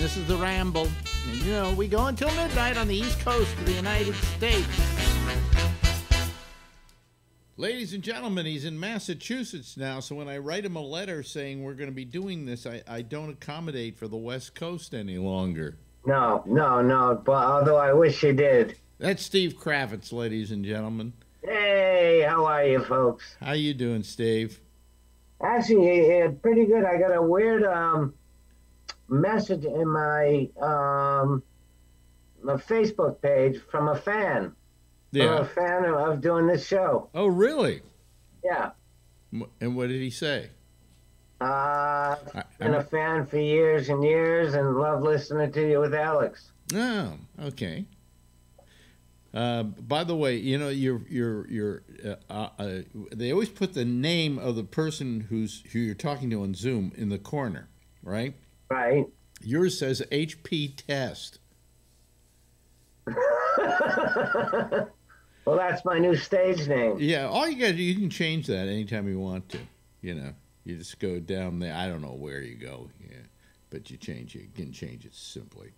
And this is The Ramble. And you know, we go until midnight on the East Coast of the United States. Ladies and gentlemen, he's in Massachusetts now, so when I write him a letter saying we're going to be doing this, I, I don't accommodate for the West Coast any longer. No, no, no. But although I wish you did. That's Steve Kravitz, ladies and gentlemen. Hey, how are you, folks? How you doing, Steve? Actually, yeah, pretty good. I got a weird um message in my um my Facebook page from a fan. From a fan of, of doing this show. Oh, really? Yeah. And what did he say? Uh, I- been a fan for years and years, and love listening to you with Alex. Oh, okay. Uh, by the way, you know, you're you're you're. Uh, uh, uh, they always put the name of the person who's who you're talking to on Zoom in the corner, right? Right. Yours says HP Test. Well, that's my new stage name. Yeah, all you got to do, you can change that anytime you want to. You know, you just go down there. I don't know where you go, yeah, but you change it. You can change it simply.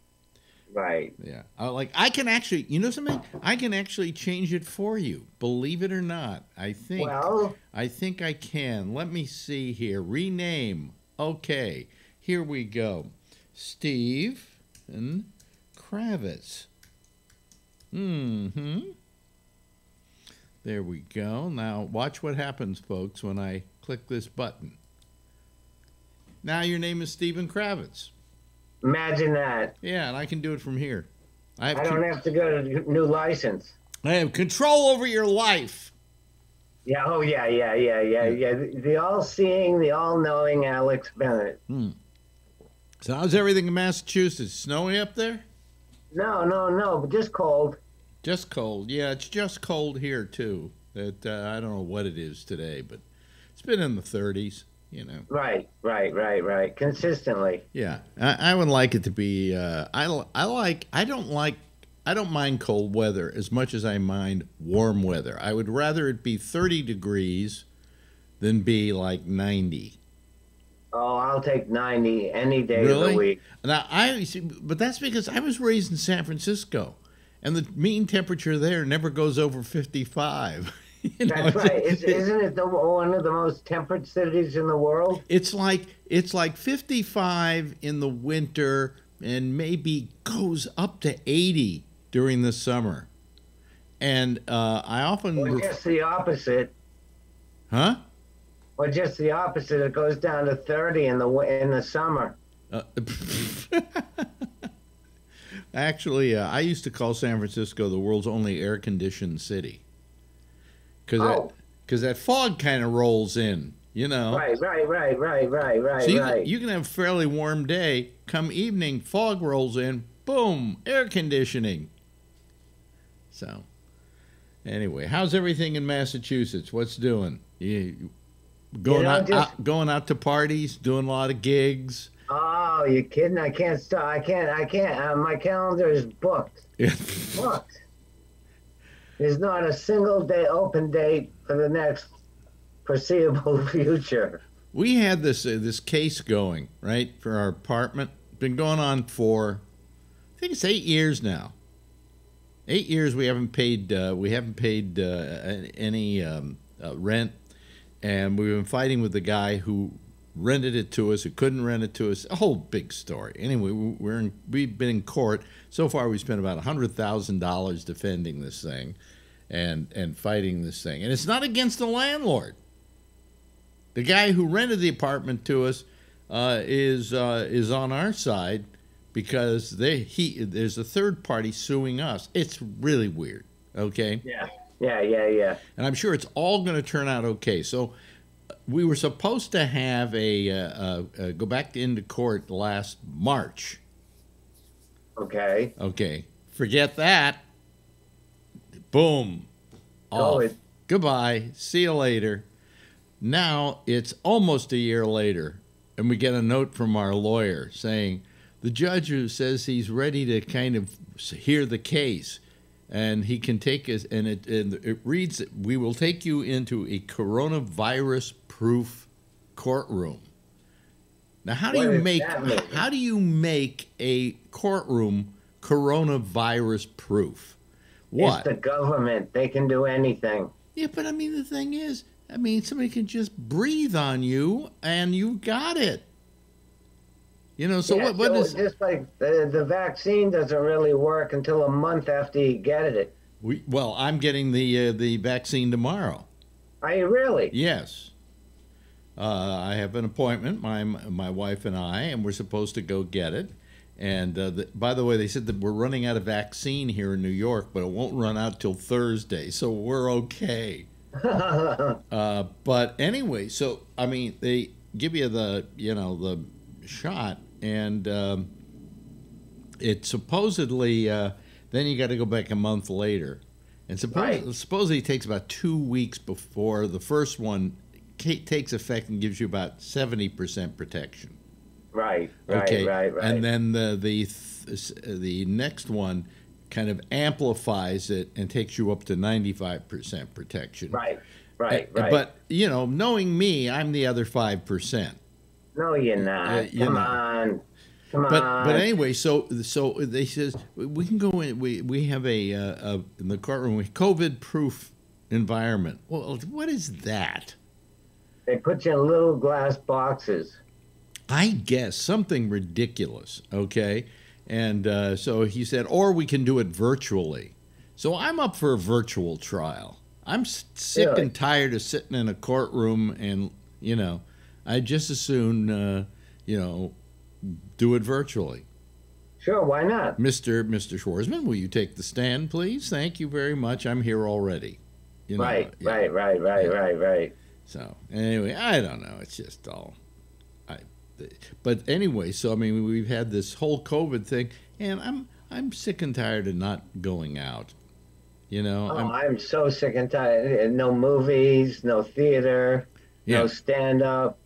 Right. Yeah, I, like I can actually, you know something? I can actually change it for you. Believe it or not, I think. Well, I think I can. Let me see here. Rename. Okay, here we go. Steve and Kravitz. Hmm. There we go. Now watch what happens, folks, when I click this button. Now your name is Stephen Kravitz. imagine that. Yeah, and I can do it from here. I have I don't have to go to new license. I have control over your life. Yeah. Oh, yeah, yeah, yeah, yeah, yeah. The, the all-seeing, the all-knowing Alex Bennett. So how's everything in Massachusetts? Snowy up there? No, no, no, but just cold. Just cold. Yeah, it's just cold here too. That uh, I don't know what it is today, but it's been in the 30s. You know. Right, right, right, right. Consistently. Yeah, I, I would like it to be. Uh, I I like. I don't like. I don't mind cold weather as much as I mind warm weather. I would rather it be 30 degrees than be like 90. Oh, I'll take 90 any day of the week. Now I see, but that's because I was raised in San Francisco, and the mean temperature there never goes over 55. You know, That's right. Is, isn't it the, one of the most temperate cities in the world? It's like it's like 55 in the winter and maybe goes up to 80 during the summer. And uh, I often, just the opposite. huh? Or just the opposite. It goes down to 30 in the in the summer. Uh, actually, uh, I used to call San Francisco the world's only air-conditioned city because Oh. that because that fog kind of rolls in, you know. Right, right, right, right, right, right, So you, right. can, you can have a fairly warm day. Come evening, fog rolls in. Boom, air conditioning. So, anyway, how's everything in Massachusetts? What's doing? You going know, out, just- out going out to parties, doing a lot of gigs. Oh, you kidding? I can't stop. I can't. I can't. Uh, my calendar is booked. Booked. There's not a single day open date for the next foreseeable future. we had this uh, this case going right for our apartment. Been going on for I think it's eight years now. Eight years we haven't paid uh, we haven't paid uh, any um, uh, rent, and we've been fighting with the guy who rented it to us, who couldn't rent it to us. A whole big story. Anyway, we- we're in, we've been in court so far. We spent about hundred thousand dollars defending this thing, and and fighting this thing. And it's not against the landlord. The guy who rented the apartment to us uh, is uh, is on our side because they he there's a third party suing us. It's really weird. Okay, Yeah. Yeah, yeah, yeah. and I'm sure it's all going to turn out okay. So we were supposed to have a, uh, uh, uh, go back into court last March. Okay. Okay, forget that. Boom. Off. COVID. Goodbye. See you later. Now it's almost a year later, and we get a note from our lawyer saying the judge who says he's ready to kind of hear the case, and he can take us, and it, and it reads, "We will take you into a coronavirus-proof courtroom." Now, how do What you make how do you make a courtroom coronavirus-proof? What? It's the government. They can do anything. Yeah, but I mean, the thing is, I mean, somebody can just breathe on you and you got it. You know, so Yeah, what? What so is? just like the, the vaccine doesn't really work until a month after you get it. We, well, I'm getting the uh, the vaccine tomorrow. Are you really? Yes, uh, I have an appointment. My my wife and I, and we're supposed to go get it. And uh, the, by the way, they said that we're running out of vaccine here in New York, but it won't run out till Thursday, so we're okay. Uh, but anyway, so I mean, they give you the you know the shot, and um, it supposedly uh, then you got to go back a month later, and suppose, Right. supposedly it takes about two weeks before the first one takes effect and gives you about seventy percent protection. right, right, Okay, right, right. and then the the th- the next one kind of amplifies it and takes you up to ninety five percent protection. right, right, Uh, right. But you know, knowing me, I'm the other five percent. No, you're not. Uh, you're Come not. on. Come But on. but anyway, so so they says we can go in. We we have a, uh, a in the courtroom COVID proof environment. Well, what is that? They put you in little glass boxes. I guess something ridiculous. Okay, and uh, so he said, or we can do it virtually. So I'm up for a virtual trial. I'm sick Really? and tired of sitting in a courtroom, and you know, I just as soon uh, you know do it virtually. Sure, why not? Mr. Mr. Schwarzman, will you take the stand, please? Thank you very much. I'm here already. You know, right, yeah. right, right, right, Yeah. right, right. So anyway, I don't know. It's just all. I, but anyway, so I mean, we've had this whole COVID thing, and I'm I'm sick and tired of not going out. You know, Oh, I'm, I'm so sick and tired. No movies, no theater, yeah. no stand up.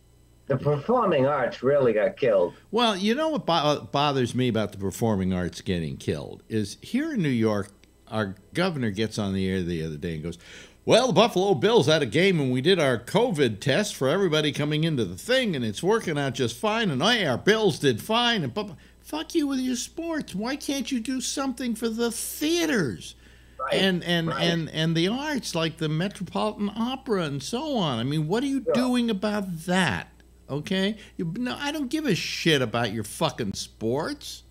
The performing arts really got killed. Well, you know what bo- bothers me about the performing arts getting killed is here in New York, our governor gets on the air the other day and goes, Well, the Buffalo Bills had a game and we did our COVID test for everybody coming into the thing and it's working out just fine. And hey, our Bills did fine. And bu- fuck you with your sports. Why can't you do something for the theaters? Right. and and, right. and and the arts like the Metropolitan Opera and so on. I mean, what are you Yeah. doing about that? Okay, you, no, I don't give a shit about your fucking sports.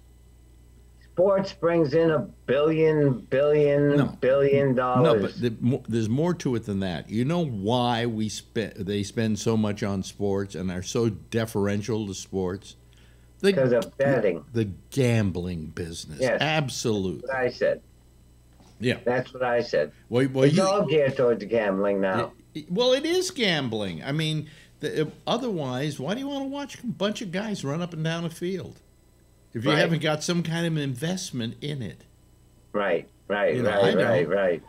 Sports brings in a billion, billion, No. billion No, but the, there's more to it than that. You know why we spend they spend so much on sports and are so deferential to sports? The, because of betting. the gambling business. Yes. Absolutely. That's what I said. Yeah. That's what I said. Well, well, it's you, all geared towards gambling now. Well, it is gambling. I mean, the, otherwise, why do you want to watch a bunch of guys run up and down a field if you Right. haven't got some kind of investment in it? Right, right, You know, right, right, right.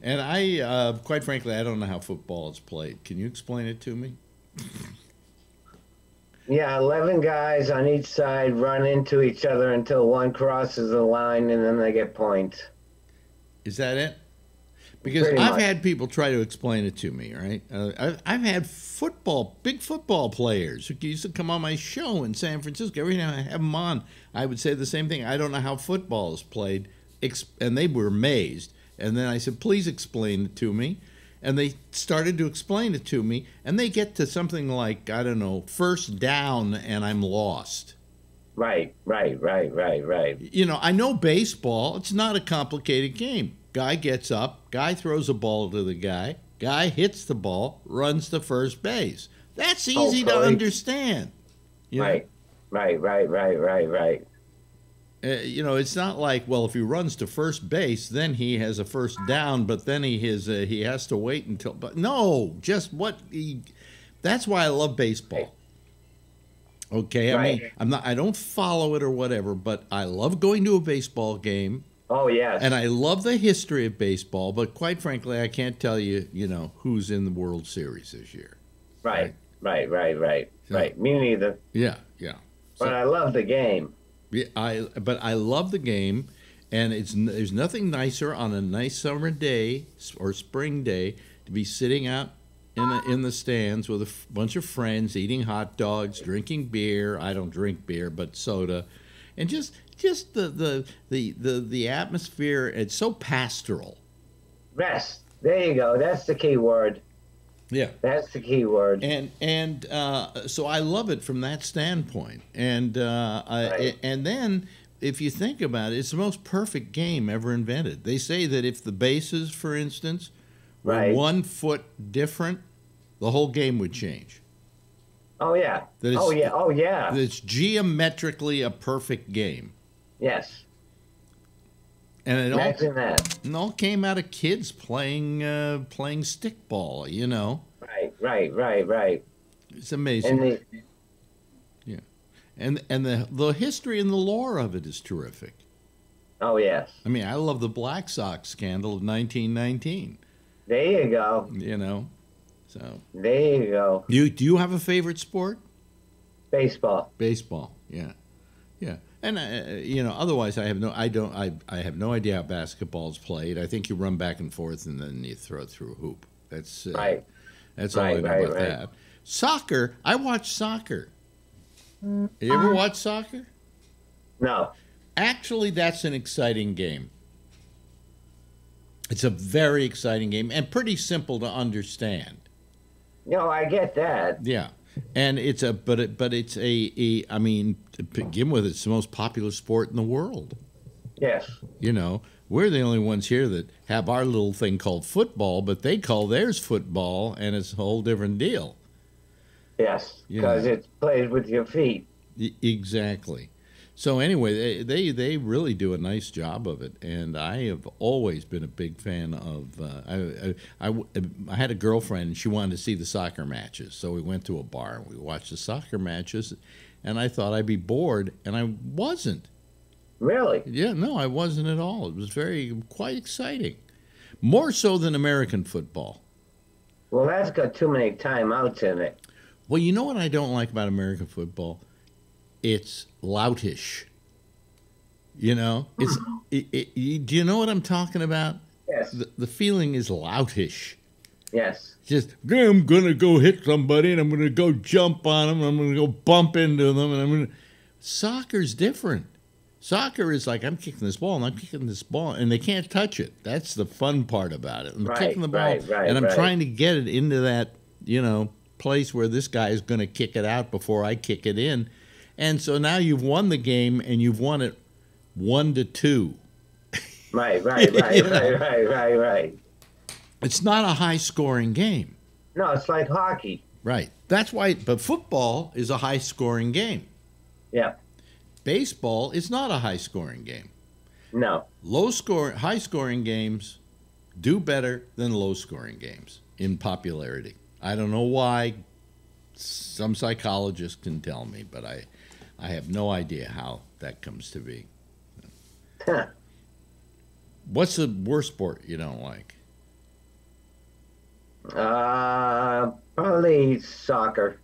And I, uh, quite frankly, I don't know how football is played. Can you explain it to me? Yeah, 11 guys on each side run into each other until one crosses the line and then they get points. Is that it? Because Pretty I've much. had people try to explain it to me, right? Uh, I've, I've had football, big football players who used to come on my show in San Francisco. Every time I have them on, I would say the same thing. I don't know how football is played. And they were amazed. And then I said, please explain it to me. And they started to explain it to me. And they get to something like, I don't know, first down, and I'm lost. Right, right, right, right, right. You know, I know baseball. It's not a complicated game. Guy gets up, guy throws a ball to the guy, guy hits the ball, runs to first base. That's easy to understand. You know? Right, right, right, right, right, right. Uh, you know, it's not like well, if he runs to first base, then he has a first down, but then he has uh, he has to wait until. But no, just what he That's why I love baseball. Okay, I mean, I'm not. I don't follow it or whatever, but I love going to a baseball game, Oh yes. and I love the history of baseball. But quite frankly, I can't tell you, you know, who's in the World Series this year. right. Right. Right. Right. So- Right. Me neither. Yeah, yeah. But I love the game. Yeah, I but I love the game, and it's there's nothing nicer on a nice summer day or spring day to be sitting out in the in the stands with a f- bunch of friends, eating hot dogs, drinking beer. I don't drink beer, but soda, and just just the the the the, the atmosphere. It's so pastoral. Rest. There you go. That's the key word. Yeah. That's the key word. and and uh, so I love it from that standpoint. And uh, I, and then if you think about it, it's the most perfect game ever invented. They say that if the bases, for instance, were Right. one foot different, the whole game would change. Oh yeah. Oh yeah. Oh yeah. It's geometrically a perfect game, Yes. and it all, that. it all came out of kids playing uh, playing stickball. You know, Right. Right. Right. Right. it's amazing. And the and and the the history and the lore of it is terrific. oh yes. I mean, I love the Black Sox scandal of 1919. There you go. You know, so There you go. you do you have a favorite sport? Baseball. Baseball. Yeah, yeah. And uh, you know, otherwise, I have no. I don't. I I have no idea how basketball's played. I think you run back and forth and then you throw it through a hoop. That's uh, Right. That's all I know right, about right. that. Soccer. I watch soccer. You ever watch soccer? No. Actually, that's an exciting game. It's a very exciting game and pretty simple to understand. No, I get that. Yeah, and it's a but it, but it's a, a I mean to begin with, it's the most popular sport in the world. Yes. You know, we're the only ones here that have our little thing called football, but they call theirs football, and it's a whole different deal. Yes. Because it's played with your feet. Exactly. So anyway, they, they they really do a nice job of it, and I have always been a big fan of. Uh, I, I, I I had a girlfriend, and she wanted to see the soccer matches, so we went to a bar and we watched the soccer matches, and I thought I'd be bored, and I wasn't. Really? Yeah, no, I wasn't at all. It was very quite exciting, more so than American football. Well, that's got too many timeouts in it. Well, you know what I don't like about American football? It's loutish. You know, it's. Uh-huh. It, it, you- do you know what I'm talking about? Yes. The, the feeling is loutish. Yes. Just I'm gonna go hit somebody and I'm gonna go jump on them. and I'm gonna go bump into them and I'm gonna. Soccer's different. Soccer is like I'm kicking this ball and I'm kicking this ball and they can't touch it. That's the fun part about it. I'm Right, kicking the ball right, right, and I'm trying to get it into that you know place where this guy is going to kick it out before I kick it in. And so now you've won the game and you've won it one to two. Right, right, right, know. right, right, right, right. It's not a high scoring game. No, it's like hockey. Right. That's why, but football is a high scoring game. Yeah. Baseball is not a high scoring game. No. Low score, high scoring games do better than low scoring games in popularity. I don't know why. Some psychologist can tell me, but I, I have no idea how that comes to be. Huh. What's the worst sport you don't like? Uh, probably soccer.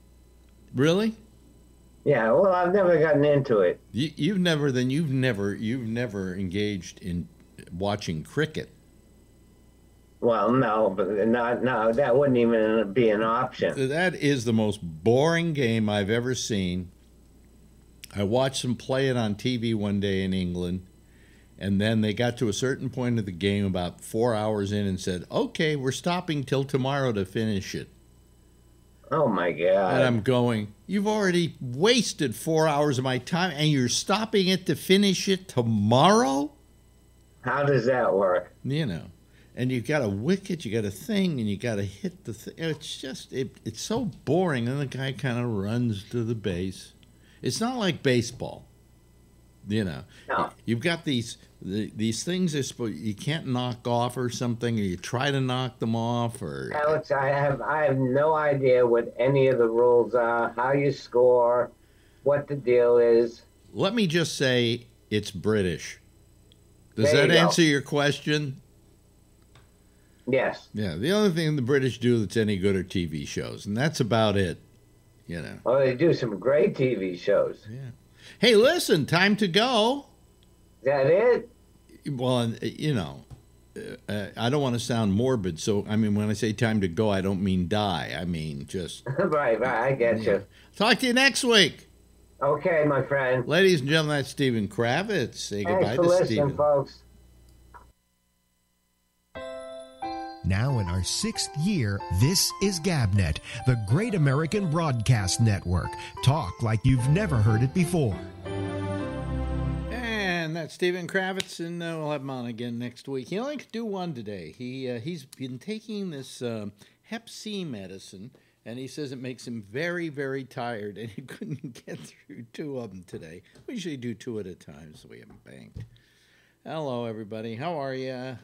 Really? Yeah. Well, I've never gotten into it. You, you've never then you've never you've never engaged in watching cricket. Well, no, but not no. That wouldn't even be an option. That is the most boring game I've ever seen. I watched them play it on TV one day in England, and then they got to a certain point of the game about four hours in and said, "Okay, we're stopping till tomorrow to finish it." Oh my god! And. I'm going, "You've already wasted four hours of my time, and you're stopping it to finish it tomorrow." How does that work? you know and you've got a wicket you got a thing and you got to hit the thing it's just it, it's so boring and the guy kind of runs to the base it's not like baseball You know, No. you've got these the, these things are you can't knock off or something, or you try to knock them off, or Alex, I have I have no idea what any of the rules are, how you score, what the deal is. let me just say it's British. Does There you that go. answer your question? Yes. Yeah, the only thing the British do that's any good are TV shows, and that's about it. You know. Well, they do some great TV shows. Yeah. Hey, listen, time to go. Is that it? Well, uh, you know, uh, uh, I don't want to sound morbid, so I mean, when I say time to go, I don't mean die. I mean just. right, right. I get Yeah. you. Talk to you next week, Okay, my friend. ladies and gentlemen. That's Stephen Kravitz. Say Thanks goodbye for to listening, Stephen. folks. Now in our sixth year, this is GabNet, the Great American Broadcast Network. Talk like you've never heard it before. And that's Stephen Kravitz, and uh, we'll have him on again next week. He only could do one today. He uh, he's been taking this um Hep C medicine, and he says it makes him very very tired, and he couldn't get through two of them today. We usually do two at a time, so we haven't banked. Hello, everybody. How are you?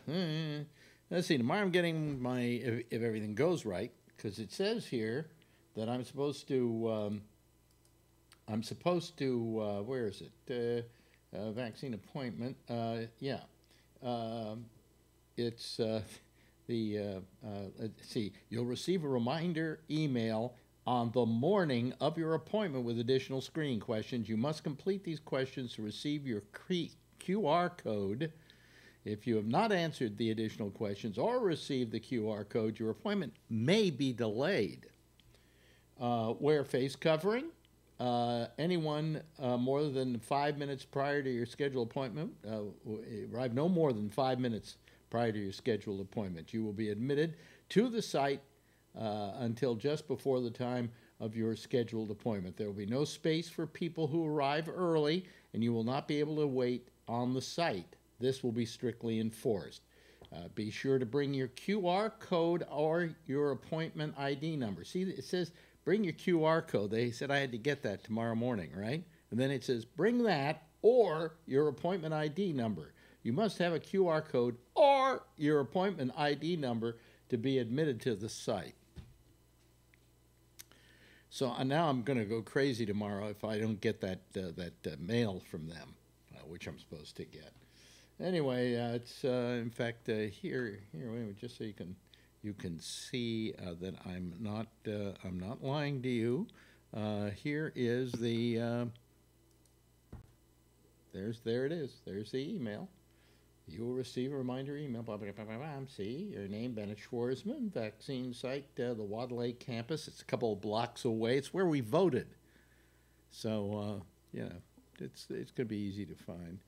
Let's see. Tomorrow I'm getting my if, if everything goes right, because it says here that I'm supposed to. Um, I'm supposed to. Uh, where is it? Uh, uh, vaccine appointment. Uh, yeah, um, it's uh, the. Uh, let's see. You'll receive a reminder email on the morning of your appointment with additional screening questions. You must complete these questions to receive your QR code. If you have not answered the additional questions or received the QR code, your appointment may be delayed. Uh, wear face covering. Uh, anyone uh, more than five minutes prior to your scheduled appointment, uh, arrive no more than five minutes prior to your scheduled appointment. You will be admitted to the site uh, until just before the time of your scheduled appointment. There will be no space for people who arrive early, and you will not be able to wait on the site. This will be strictly enforced. Uh, be sure to bring your QR code or your appointment ID number. See, it says bring your QR code. They said I had to get that tomorrow morning, right? And then it says bring that or your appointment ID number. You must have a QR code or your appointment ID number to be admitted to the site. So uh, now I'm going to go crazy tomorrow if I don't get that uh, that uh, mail from them, uh, which I'm supposed to get. Anyway, uh, it's uh, in fact uh, here here wait a minute, just so you can you can see uh, that I'm not uh, I'm not lying to you. Uh, here is the there's there it is. There's the email. You will receive a reminder email. Blah, blah, blah, blah, blah. See your name, Bennett Schwarzman, vaccine site, the Wad Lake campus. It's a couple of blocks away. It's where we voted. So, uh, know, it's, it's going to be easy to find.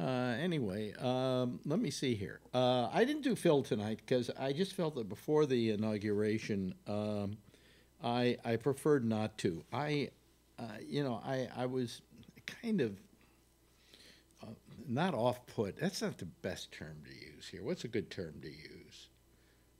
Uh, anyway, um, let me see here. Uh, I didn't do Phil tonight because I just felt that before the inauguration, um, I, I preferred not to. I, uh, you know, I, I was kind of not off put. That's not the best term to use here. What's a good term to use?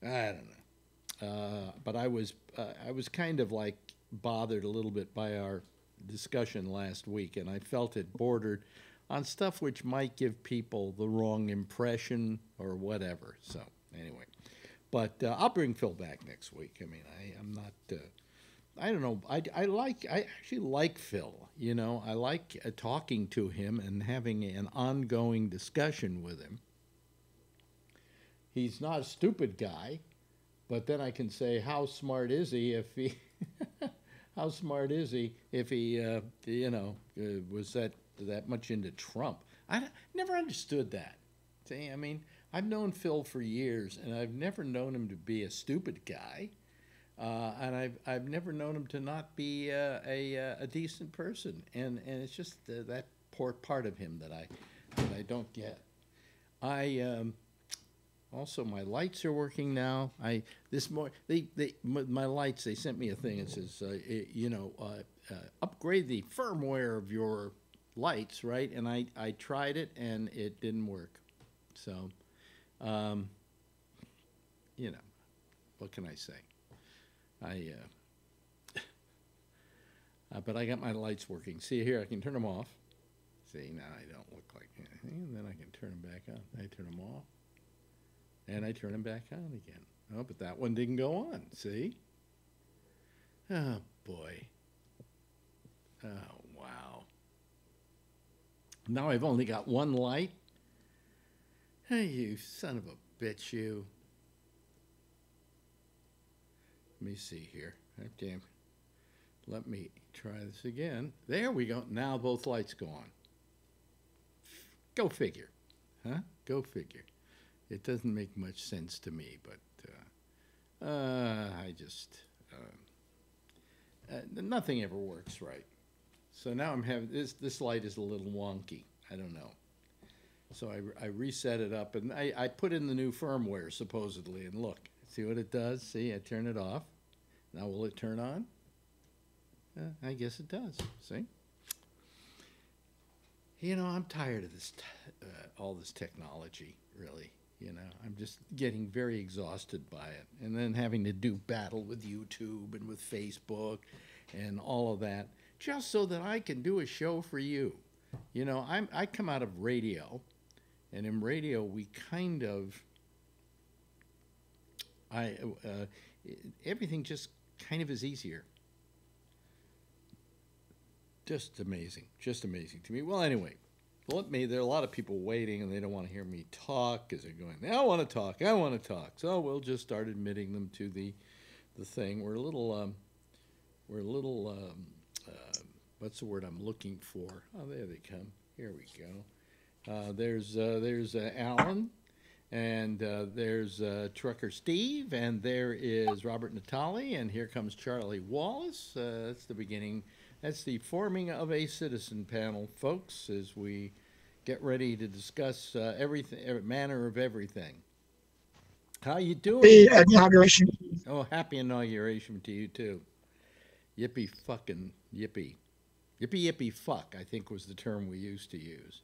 I don't know. Uh, but I was uh, I was kind of like bothered a little bit by our discussion last week, and I felt it bordered on stuff which might give people the wrong impression or whatever. So anyway, but uh, I'll bring Phil back next week. I mean, I, I'm not. Uh, I don't know. I, I like. I actually like Phil. You know, I like uh, talking to him and having an ongoing discussion with him. He's not a stupid guy, but then I can say, how smart is he if he? how smart is he if he? Uh, you know, uh, was that that much into Trump? I never understood that. See, I mean, I've known Phil for years, and I've never known him to be a stupid guy. Uh, and I've, I've never known him to not be uh, a, uh, a decent person, and, and it's just uh, that poor part of him that I that I don't get. I um, also my lights are working now. I this more they, they my lights they sent me a thing that says uh, it, you know uh, upgrade the firmware of your lights right, and I I tried it and it didn't work, so um, you know what can I say. I, uh, uh, but I got my lights working. See here, I can turn them off. See, now I don't look like anything, and then I can turn them back on. I turn them off, and I turn them back on again. Oh, but that one didn't go on. See? Oh boy. Oh wow. Now I've only got one light. Hey, you son of a bitch, you. Let me see here. Damn. Let me try this again. There we go. Now both lights go on. Go figure. Huh? Go figure. It doesn't make much sense to me, but uh, uh, I just. Uh, uh, nothing ever works right. So now I'm having this. This light is a little wonky. I don't know. So I, I reset it up and I, I put in the new firmware supposedly and look, see what it does. See, I turn it off. Now will it turn on? Uh, I guess it does. See? You know, I'm tired of this, uh, all this technology. Really, you know, I'm just getting very exhausted by it, and then having to do battle with YouTube and with Facebook, and all of that, just so that I can do a show for you. You know, I'm I come out of radio, and in radio we kind of I uh, everything just kind of is easier just amazing, just amazing to me. Well, anyway, let me. There are a lot of people waiting, and they don't want to hear me talk because they're going. I want to talk. I want to talk. So we'll just start admitting them to the, the thing. We're a little. Um, we're a little. Um, what's the word I'm looking for? Oh, there they come. Here we go. Uh, there's uh, there's uh, Alan, and uh, there's uh, Trucker Steve, and there is Robert Natali, and here comes Charlie Wallace. that's the beginning that's the forming of a citizen panel, folks, as we get ready to discuss uh, everything, manner of everything. How you doing? The inauguration. Oh, happy inauguration to you too. Yippee fucking yippee. Yippee yippee fuck, I think was the term we used to use.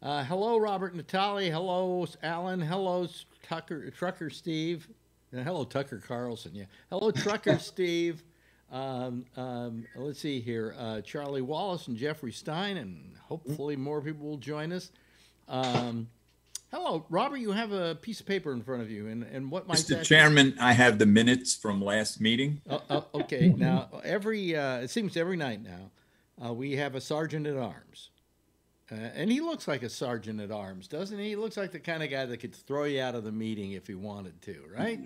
Uh, hello, Robert Natali. Hello, Alan. Hello, Tucker, Trucker Steve. And hello, Tucker Carlson. Yeah. Hello, Trucker Steve. Um, um, let's see here. Uh, Charlie Wallace and Jeffrey Stein, and hopefully more people will join us. Um, hello, Robert. You have a piece of paper in front of you, and, and what might Mr. Chairman, I have the minutes from last meeting. Oh, oh, okay. now, every uh, it seems every night now uh, we have a sergeant at arms. Uh, and he looks like a sergeant at arms, doesn't he? He looks like the kind of guy that could throw you out of the meeting if he wanted to, right?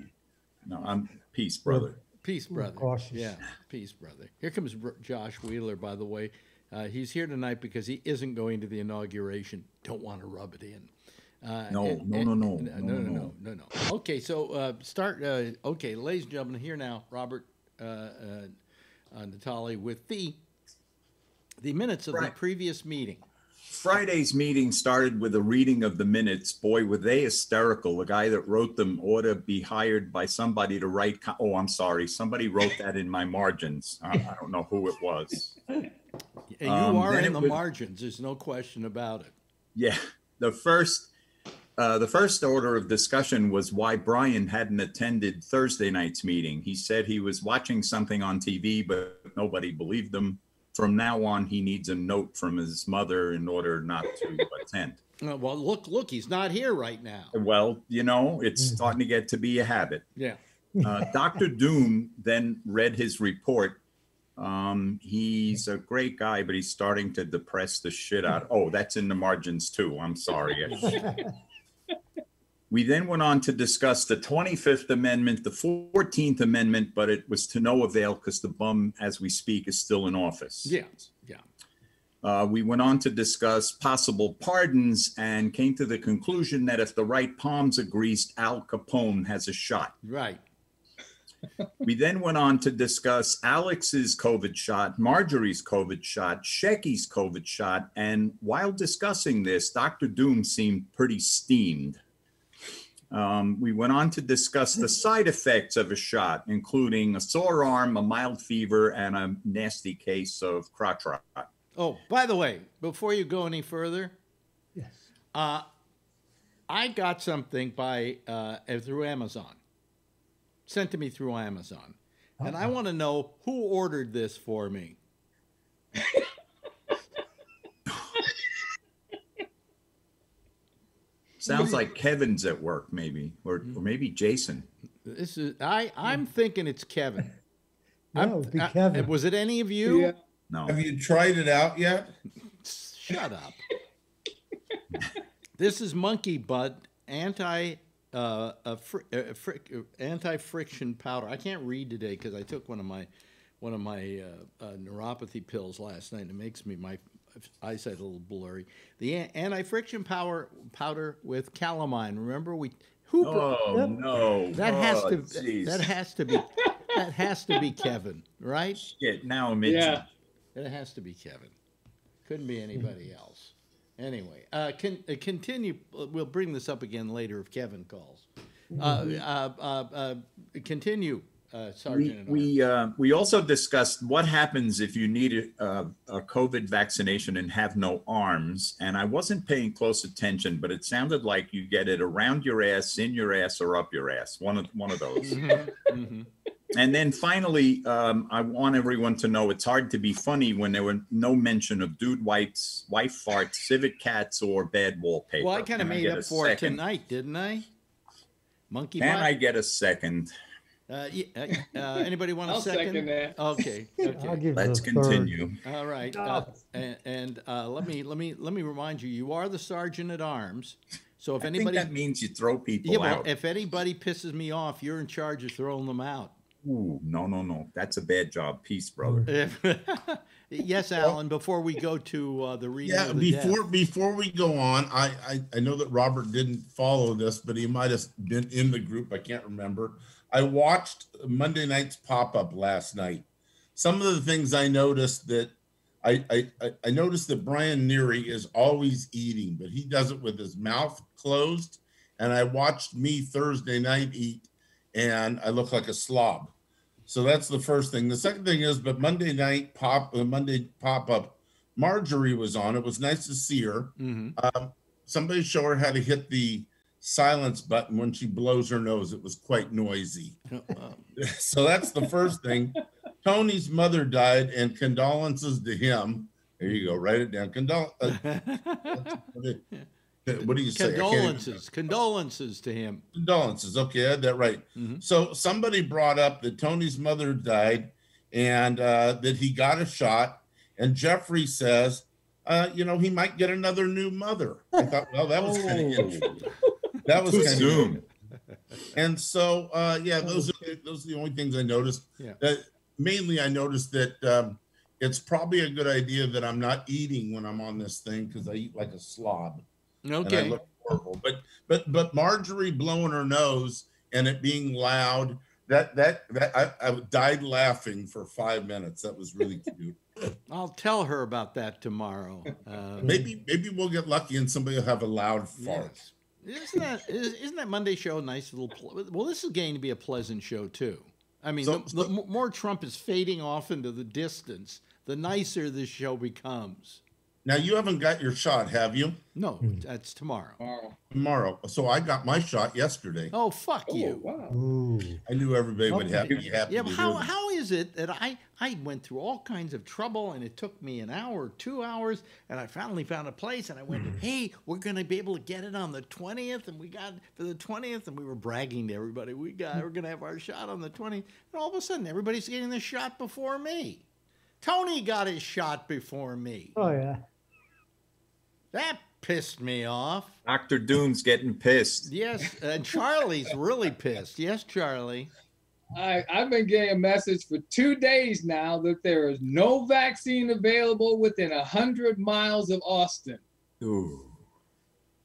No, I'm peace, brother. Peace, brother. Yeah, peace, brother. Here comes Josh Wheeler, by the way. Uh, he's here tonight because he isn't going to the inauguration. Don't want to rub it in. Uh, no, and, no, no, no, no, no, no, no, no, Okay, so uh, start. Uh, okay, ladies and gentlemen, here now, Robert uh, uh, uh, Natali with the the minutes of right. the previous meeting. Friday's meeting started with a reading of the minutes. Boy, were they hysterical. The guy that wrote them ought to be hired by somebody to write. oh, I'm sorry. Somebody wrote that in my margins. I, I don't know who it was. you um, are in the was, margins. There's no question about it. Yeah. The first. Uh, the first order of discussion was why Brian hadn't attended Thursday night's meeting. He said he was watching something on TV, but nobody believed him from now on, he needs a note from his mother in order not to attend. well, look, look, he's not here right now. Well, you know, it's mm-hmm. starting to get to be a habit. Yeah. Uh, Dr. Doom then read his report. Um, he's a great guy, but he's starting to depress the shit out. Oh, that's in the margins too. I'm sorry. We then went on to discuss the 25th Amendment, the 14th Amendment, but it was to no avail because the bum, as we speak, is still in office. Yeah, yeah. Uh, we went on to discuss possible pardons and came to the conclusion that if the right palms are greased, Al Capone has a shot. Right. we then went on to discuss Alex's COVID shot, Marjorie's COVID shot, Shecky's COVID shot, and while discussing this, Dr. Doom seemed pretty steamed. Um, we went on to discuss the side effects of a shot, including a sore arm, a mild fever, and a nasty case of crotch rot. Oh, by the way, before you go any further, yes, uh, I got something by uh, through Amazon, sent to me through Amazon, uh-huh. and I want to know who ordered this for me. Sounds like Kevin's at work, maybe, or, or maybe Jason. This is I. I'm thinking it's Kevin. No, it'd be I- Kevin. was it any of you? Yeah. No. Have you tried it out yet? Shut up. this is monkey butt anti uh, uh, fri- uh, fric- uh, anti friction powder. I can't read today because I took one of my one of my uh, uh, neuropathy pills last night. It makes me my eyesight a little blurry. The anti friction power powder with calamine. Remember we who Oh Yep. no! that has Oh, to jeez. that has to be that has to be Kevin, right? Shit, now I'm itching. Yeah. It has to be Kevin. Couldn't be anybody else. Anyway, uh, con- uh, continue. uh, We'll bring this up again later if Kevin calls. Uh, uh, uh, uh, continue, uh, Sergeant. We we, uh, we also discussed what happens if you need a, a COVID vaccination and have no arms. And I wasn't paying close attention, but it sounded like you get it around your ass, in your ass, or up your ass. One of one of those. Mhm, mhm. And then finally, um, I want everyone to know it's hard to be funny when there were no mention of dude whites, wife farts, civet cats, or bad wallpaper. Well, I kind of made up a for it tonight, didn't I? Monkey Can butt? I get a second? Uh, yeah, uh, uh, anybody want a I'll second? second that. Okay. I'll Okay. give Let's the third. continue. All right. Uh, and and uh, let me let me let me remind you, you are the sergeant at arms. So if I think anybody, that means you throw people yeah, well, out. if anybody pisses me off, you're in charge of throwing them out. Ooh, no, no, no. That's a bad job. Peace, brother. Yes, Alan. Before we go to uh, the reading Yeah, of the before death. before we go on, I, I I know that Robert didn't follow this, but he might have been in the group. I can't remember. I watched Monday night's pop up last night. Some of the things I noticed that I, I I- noticed that Brian Neary is always eating, but he does it with his mouth closed. And I watched me Thursday night eat, and I look like a slob. So that's the first thing. The second thing is, but Monday night pop, uh, Monday pop up, Marjorie was on. It was nice to see her. Mhm. Um, somebody show her how to hit the silence button when she blows her nose. It was quite noisy. Uh, so that's the first thing. Tony's mother died, and condolences to him. There you go. Write it down. Condol- uh, what do you say? I can't even- condolences, condolences to him. condolences. Okay, I had that right. Mhm. So somebody brought up that Tony's mother died and uh, that he got a shot. And Jeffrey says, uh, you know, he might get another new mother. I thought, well, that was kind of interesting. That was Too kind soon. of and so uh, yeah, those are those are the only things I noticed. Yeah. That mainly I noticed that um, it's probably a good idea that I'm not eating when I'm on this thing because I eat like a slob and I Okay. look horrible. But but but Marjorie blowing her nose and it being loud that that that I, I died laughing for five minutes. That was really cute. I'll tell her about that tomorrow. Uh, maybe maybe we'll get lucky and somebody will have a loud fart. yes. Isn't that is- isn't that Monday show a nice little? Well, this is going to be a pleasant show too. I mean, So- the, the m- more Trump is fading off into the distance, the nicer this show becomes. Now you haven't got your shot, have you? No, that's tomorrow. Wow. Tomorrow. So I got my shot yesterday. Oh, fuck Oh, you. wow. I knew everybody would have to be happy. Yeah, to but hear how, this. how is it that I, I went through all kinds of trouble and it took me an hour, two hours, and I finally found a place and I went, mm. hey, we're going to be able to get it on the 20th. And we got for the 20th and we were bragging to everybody, we got, we're going to have our shot on the 20th. And all of a sudden, everybody's getting the shot before me. Tony got his shot before me. Oh yeah. That pissed me off. Dr. Doom's getting pissed. Yes, and Charlie's really pissed. Yes, Charlie. I, I've been getting a message for two days now that there is no vaccine available within a hundred miles of Austin. Ooh.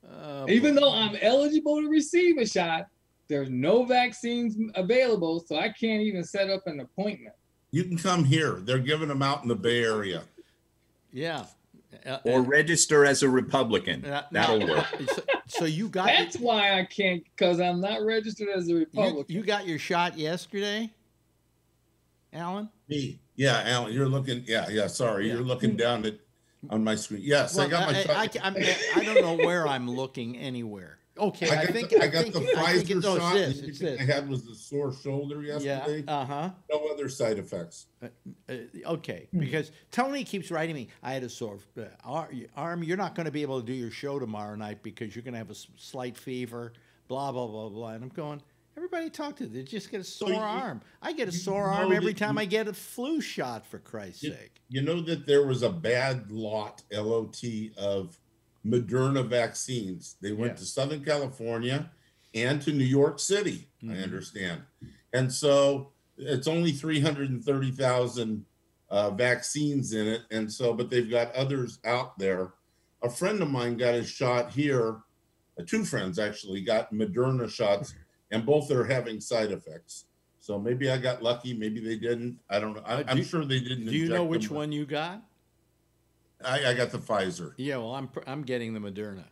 Uh, Even though I'm eligible to receive a shot, there's no vaccines available, so I can't even set up an appointment. You can come here. They're giving them out in the Bay Area. yeah. Uh, Or and- register as a Republican. Uh, That'll now- work. So, so you got That's why I can't, because I'm not registered as a Republican. you got your shot yesterday, Alan. Me. Yeah, Alan, you're looking. Yeah, yeah. Sorry, Yeah. you're looking down at on my screen. Yes, I got my I, shot. I, I'm- I don't know where I'm looking anywhere. Okay, I I, got think the, I, I think, the Pfizer it's, oh, shot. this. the thing. I had was a sore shoulder yesterday. Yeah. Uh huh. No other side effects. Uh, okay, because Tony keeps writing me. I had a sore uh, arm. You're not going to be able to do your show tomorrow night because you're going to have a slight fever. Blah blah blah blah. And I'm going. Everybody talk to. They just get a sore you- arm. I get a sore arm every time you- I get a flu shot. For Christ's You, sake. you know that there was a bad lot, LOT, of Moderna vaccines. They went Yeah. to Southern California and to New York City, I Mhm. understand. And so it's only 330,000 uh, vaccines in it. And so, but they've got others out there. A friend of mine got his shot here. Uh, two friends actually got Moderna shots, and both are having side effects. So maybe I got lucky. Maybe they didn't. I don't know. I, you- sure they didn't. Do you know which them. one you got? I, I got the Pfizer. Yeah, well, I'm I'm getting the Moderna.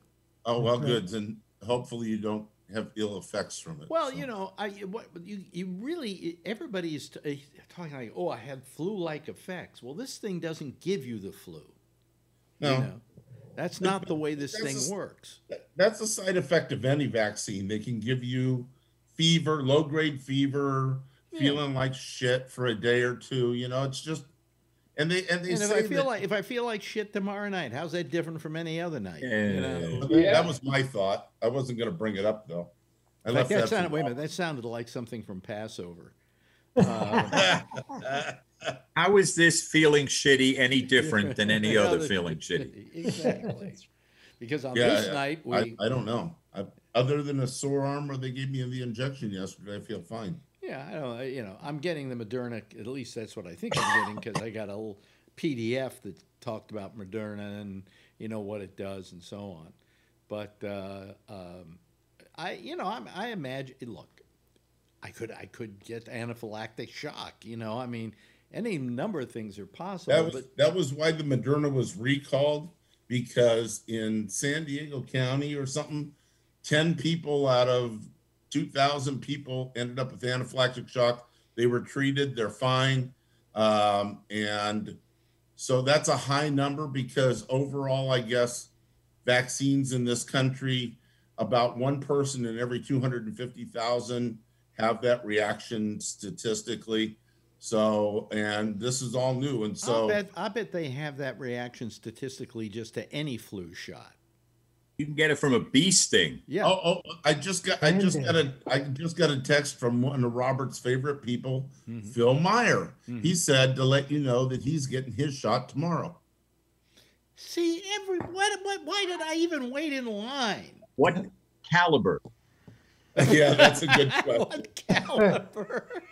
Oh well, Okay. good. And hopefully you don't have ill effects from it. Well, So- you know, I what you you really everybody is t- uh, talking like, oh, I had flu-like effects. Well, this thing doesn't give you the flu. no, You know, that's not the way this That's thing a works. that's a side effect of any vaccine. They can give you fever, low grade fever, Yeah. feeling like shit for a day or two. You know, it's just and they and they And if say I feel that, like if I feel like shit tomorrow night, how's that different from any other night? You know? Yeah. that was my thought. I wasn't going to bring it up though. I left that that sounded, wait a minute, that sounded like something from Passover. Uh, How is this feeling shitty any different than any other Other- feeling shitty? Exactly. Because on Yeah, this yeah. night we I, I don't know. I, other than a sore arm or they gave me the injection yesterday, I feel fine. Yeah, I don't. You know, I'm getting the Moderna. At least that's what I think I'm getting because I got a little PDF that talked about Moderna and you know what it does and so on. But uh, um, I, you know, I'm, I imagine. Look, I could, I could get anaphylactic shock. You know, I mean, any number of things are possible. That was but that was why the Moderna was recalled because in San Diego County or something, ten people out of two thousand people ended up with anaphylactic shock. They were treated; they're fine, um, and so that's a high number because overall, I guess vaccines in this country, about one person in every two hundred and fifty thousand have that reaction statistically. So, and this is all new, and so. bet, I bet they have that reaction statistically just to any flu shot. You can get it from a bee sting. Yeah. Oh, oh, I just got I just got a I just got a text from one of Robert's favorite people, Mhm. Phil Meyer. Mhm. He said to let you know that he's getting his shot tomorrow. See, every what, what? Why did I even wait in line? What caliber? yeah, that's a good question. what caliber?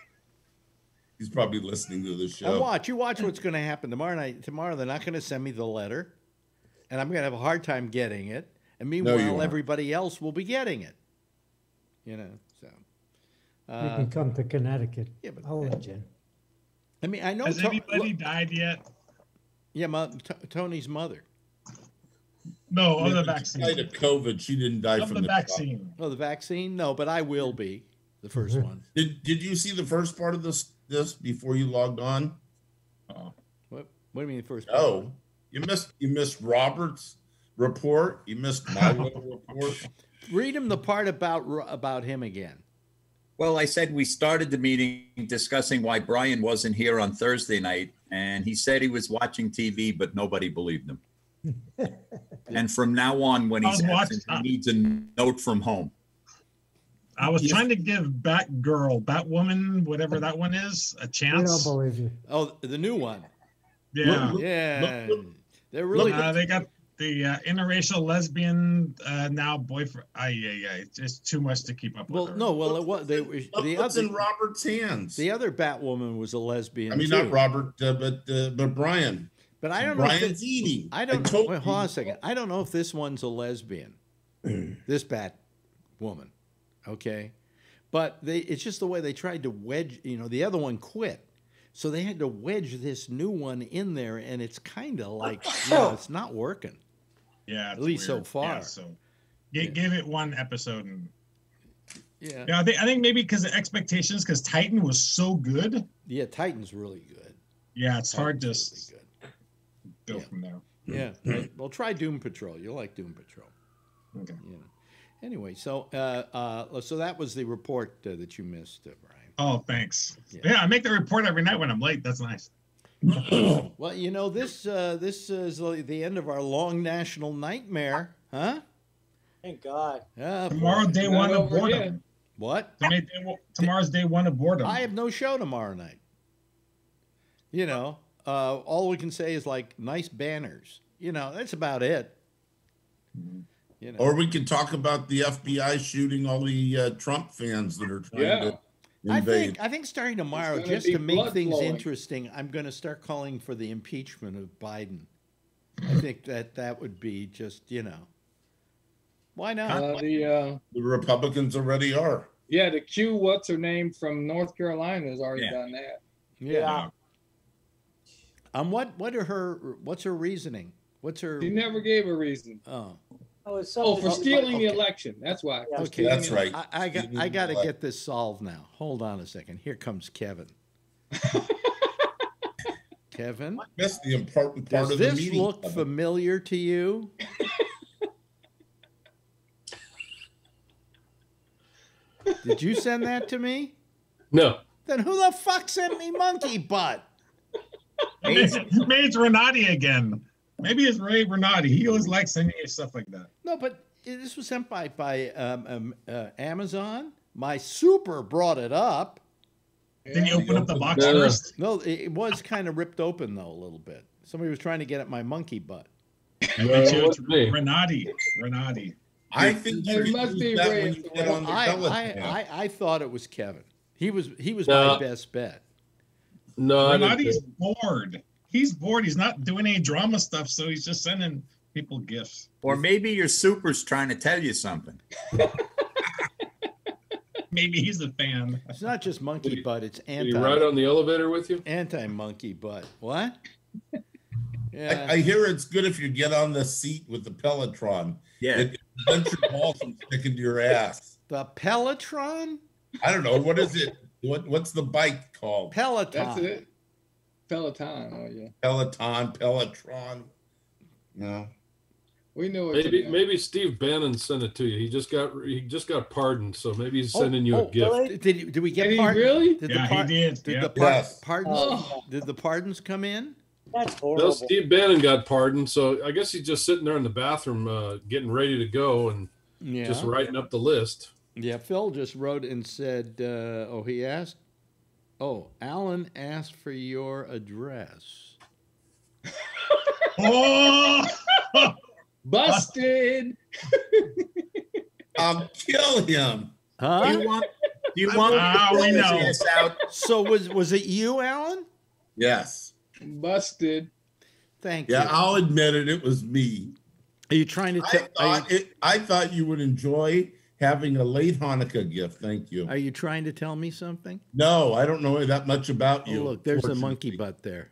He's probably listening to the and show. watch, you watch what's going to happen tomorrow night. Tomorrow they're not going to send me the letter, and I'm going to have a hard time getting it. And meanwhile, aren't. everybody else will be getting it. You know, so. You Uh, can come to Connecticut. yeah, but- I'll let you. I mean, I know. Has To- anybody look- died yet? yeah, my, T- Tony's mother. No, of the She died of COVID. She didn't die Of from the the shot. vaccine. Oh, the vaccine? No, but I will be the first Mhm. one. Did Did you see the first part of this this before you logged on? Oh. What? What do you mean the first? Oh, you missed you missed Robert's report. You missed my little report. Read him the part about about him again. Well, I said we started the meeting discussing why Brian wasn't here on Thursday night, and he said he was watching TV, but nobody believed him. and from now on, when he's was absent, watching- he needs a note from home. I was Yes. trying to give Batgirl, Batwoman, whatever that one is, a We don't chance. believe you. Oh, the new one. Yeah. Look, Yeah, look, they're really. Uh, they got the uh, interracial lesbian uh, now boyfriend. Ay, yeah, yeah. It's just too much to keep up well, with. her. no, well, it was they the other in Robert's hands. the other Batwoman was a lesbian. I mean, too. not Robert, uh, but uh, but Brian. But I don't know. If Brian's eating. I don't. told wait, hold on a second. I don't know if this one's a lesbian. this Bat woman, okay, but they it's just the way they tried to wedge. You know, the other one quit. So they had to wedge this new one in there, and it's kind of like, you know, it's not working. Yeah, at it's least so far. Yeah, so g- Yeah. give it one episode, and Yeah. yeah, I think I think maybe because of expectations, because Titan was so good. Yeah, Titan's really good. Yeah, it's hard to Titan's s- really go Yeah. from there. Yeah. right. Well, try Doom Patrol. You'll like Doom Patrol. Okay. You know. Anyway, so uh, uh, so that was the report uh, that you missed, uh, Brian. Oh, thanks. Yeah. Yeah. I make the report every night when I'm late. That's nice. Well, you know this uh, this is the end of our long national nightmare, huh? Thank God. Yeah. Tomorrow, day one of over boredom. yet. What? Tomorrow's day one of boredom. I have no show tomorrow night. You know, uh, all we can say is like nice banners. You know, that's about it. You know. Or we can talk about the FBI shooting all the uh, Trump fans that are trying Yeah. to I think I think starting tomorrow, just to make things flowing. interesting, I'm going to start calling for the impeachment of Biden. I think that that would be just you know, why not? Uh, the uh, the Republicans already are. yeah, the Q. What's her name from North Carolina has already Yeah. done that. yeah. Um. What What are her What's her reasoning? What's her? She never gave a reason. Oh. Oh, it's Oh, something. for stealing the election. That's why. Yeah. For Okay. stealing That's the- right. I, I got, I got to get this solved now. Hold on a second. Here comes Kevin. Kevin, That's the important part does of the this meeting. look familiar to you? Did you send that to me? No. Then who the fuck sent me monkey butt? Maybe it's, maybe it's Renati again. Maybe it's Ray Renati. He always likes sending you stuff like that. No, but this was sent by by um, um, uh, Amazon. My super brought it up. Then you open up the box Yeah. first. No, it, it was kind of ripped open though a little bit. Somebody was trying to get at my monkey butt. I bet you it's what's? Renati. Renati. I think It must be that Ray when you get on the I, I, I, I thought it was Kevin. He was he was No. my best bet. No, I didn't Renati's bored. He's bored. He's not doing any drama stuff, so he's just sending people gifts. Or maybe your super's trying to tell you something. Maybe he's a fan. It's not just monkey Did butt. It's anti. Did he ride on the elevator with you? anti monkey butt. What? I, Yeah. I hear it's good if you get on the seat with the Pelotron. Yeah. It prevents your balls from sticking to your ass. the Pelotron. I don't know what is it. What what's the bike called? Peloton. That's it. Peloton. Oh yeah. Peloton, Pelotron. No. We knew it. Maybe maybe Steve Bannon sent it to you. He just got he just got pardoned, so maybe he's Oh, sending you oh, a gift. really? Did, did, did we get Did he pardon? really? Did yeah, the par- he did. Did yeah. the par- Yes. pardons? Oh. Did the pardons come in? That's Well, horrible. Steve Bannon got pardoned, so I guess he's just sitting there in the bathroom, uh, getting ready to go and Yeah. just writing up the list. Yeah. Phil just wrote and said, uh, "Oh, he asked. Oh, Alan asked for your address. Oh, Busted. I'll kill him. Do Huh? you want? Do you want Ah, to we know. out? so was was it you, Alan? Yes. Busted. Thank Yeah, you. Yeah, I'll admit it. It was me. Are you trying to I tell? Are, thought it, I thought you would enjoy having a late Hanukkah gift. Thank you. you- are you trying to tell me something? No, I don't know that much about Oh, you. look, there's a monkey butt there.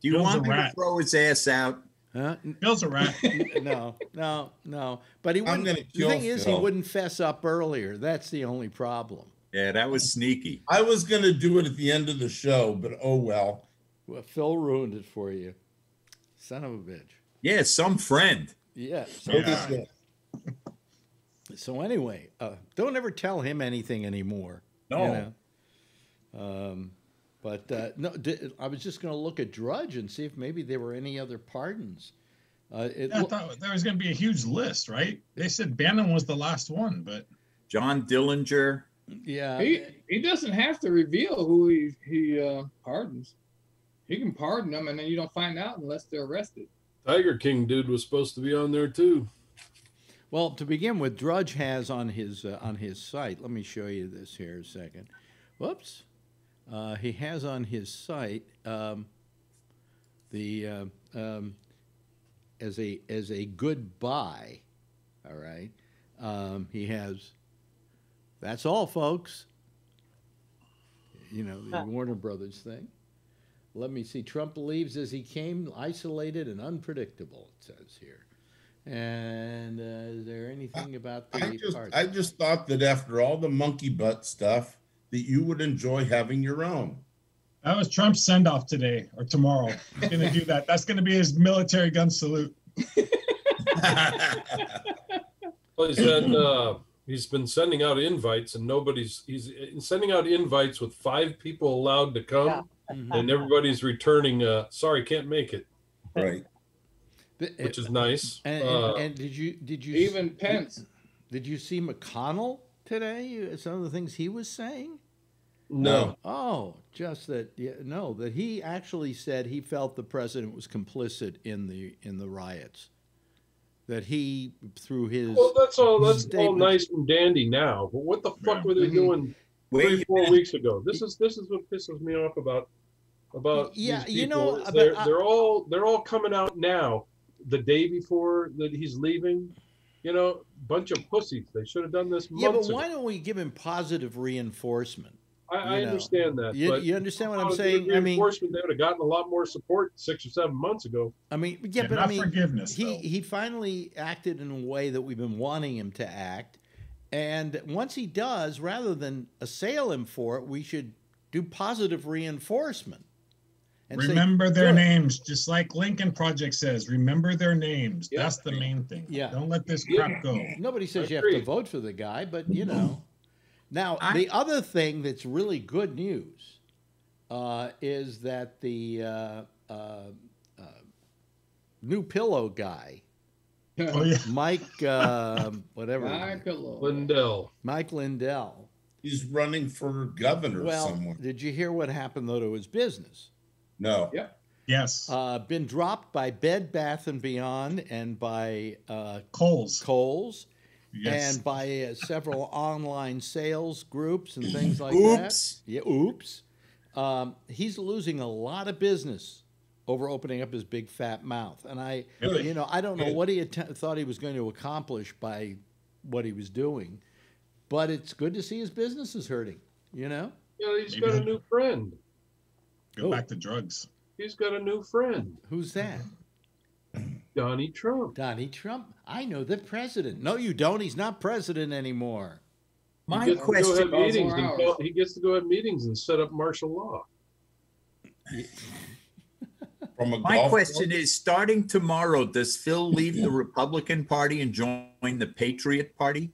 Do you Bill's want a me to throw his ass out? Huh? N- Bill's a rat. no, no, no. But he wouldn't. gonna The kill thing is, he wouldn't fess up earlier. That's the only problem. Yeah, that was sneaky. I was going to do it at the end of the show, but oh well. Well, Phil ruined it for you, son of a bitch. Yeah, some friend. Yeah. So, Yeah. So anyway, uh, don't ever tell him anything anymore. you No. know? Um, but uh, no, di- I was just going to look at Drudge and see if maybe there were any other pardons. Uh, it, Yeah, I thought there was going to be a huge list, right? They said Bannon was the last one, but John Dillinger. yeah, He he doesn't have to reveal who he he uh, pardons. He can pardon them, and then you don't find out unless they're arrested. Tiger King dude was supposed to be on there too. Well, to begin with, Drudge has on his uh, on his site. Let me show you this here a second. Whoops. Uh, he has on his site um, the uh, um, as a as a goodbye. All right. Um, he has. That's all, folks. You know the Warner Brothers thing. Let me see. Trump believes as he came isolated and unpredictable. It says here. And uh, is there anything about the I just party? I just thought that after all the monkey butt stuff, that you would enjoy having your own. that was Trump's send off today or tomorrow. He's going to do that. That's going to be his military gun salute. Well, he's had uh, He's been sending out invites and nobody's, he's sending out invites with five people allowed to come. Yeah. And everybody's returning, uh, sorry, can't make it, Right. Which is nice. And, Uh, and, and did you did you Even Pence. Did you see McConnell today? Some of the things he was saying. No, Oh, just that. Yeah, no, that he actually said he felt the president was complicit in the in the riots. That he, through his well, that's all, that's all nice and dandy now, but what the fuck were they Mhm. doing three, you four been? weeks ago? This is, this is what pisses me off about, about Yeah, these you know, people, is They're, I- they're all, they're all coming out now, the day before that he's leaving. You know, bunch of pussies. They should have done this yeah, but months why ago. don't we give him positive reinforcement? I, I understand that, You, you understand what I'm saying? I mean, reinforcement, they would have gotten a lot more support six or seven months ago. I mean, yeah, Yeah, but I mean, forgiveness, he though. he finally acted in a way that we've been wanting him to act, and once he does, rather than assail him for it, we should do positive reinforcement. And say, Remember their "Good." names, just like Lincoln Project says. Remember their names. Yeah. That's the main thing. Yeah. Don't let this crap go. Nobody says you have to vote for the guy, but you know. Now, I- the other thing that's really good news uh, is that the uh, uh, uh, new pillow guy, Oh yeah. Mike, uh, whatever, My pillow. Lindell. Mike Lindell. He's running for governor Well, somewhere. did you hear what happened though to his business? No. Yep. Yes. Uh, been dropped by Bed Bath and Beyond and by uh, Coles. Kohl's Yes. and by uh, several online sales groups and things like Oops. that. Yeah, oops. Um, he's losing a lot of business over opening up his big fat mouth, and I, Really? you know, I don't know what he att- thought he was going to accomplish by what he was doing, but it's good to see his business is hurting. You know, Yeah, he's Maybe got a new friend. Go Oh. back to drugs. He's got a new friend, who's that? Donnie Trump. Donnie Trump. I know the president. No, you don't. He's not president anymore. My he gets go question, have meetings and hours. he gets to go have meetings and set up martial law. From a my question course? is, starting tomorrow, does Phil leave the Republican Party and join the Patriot Party?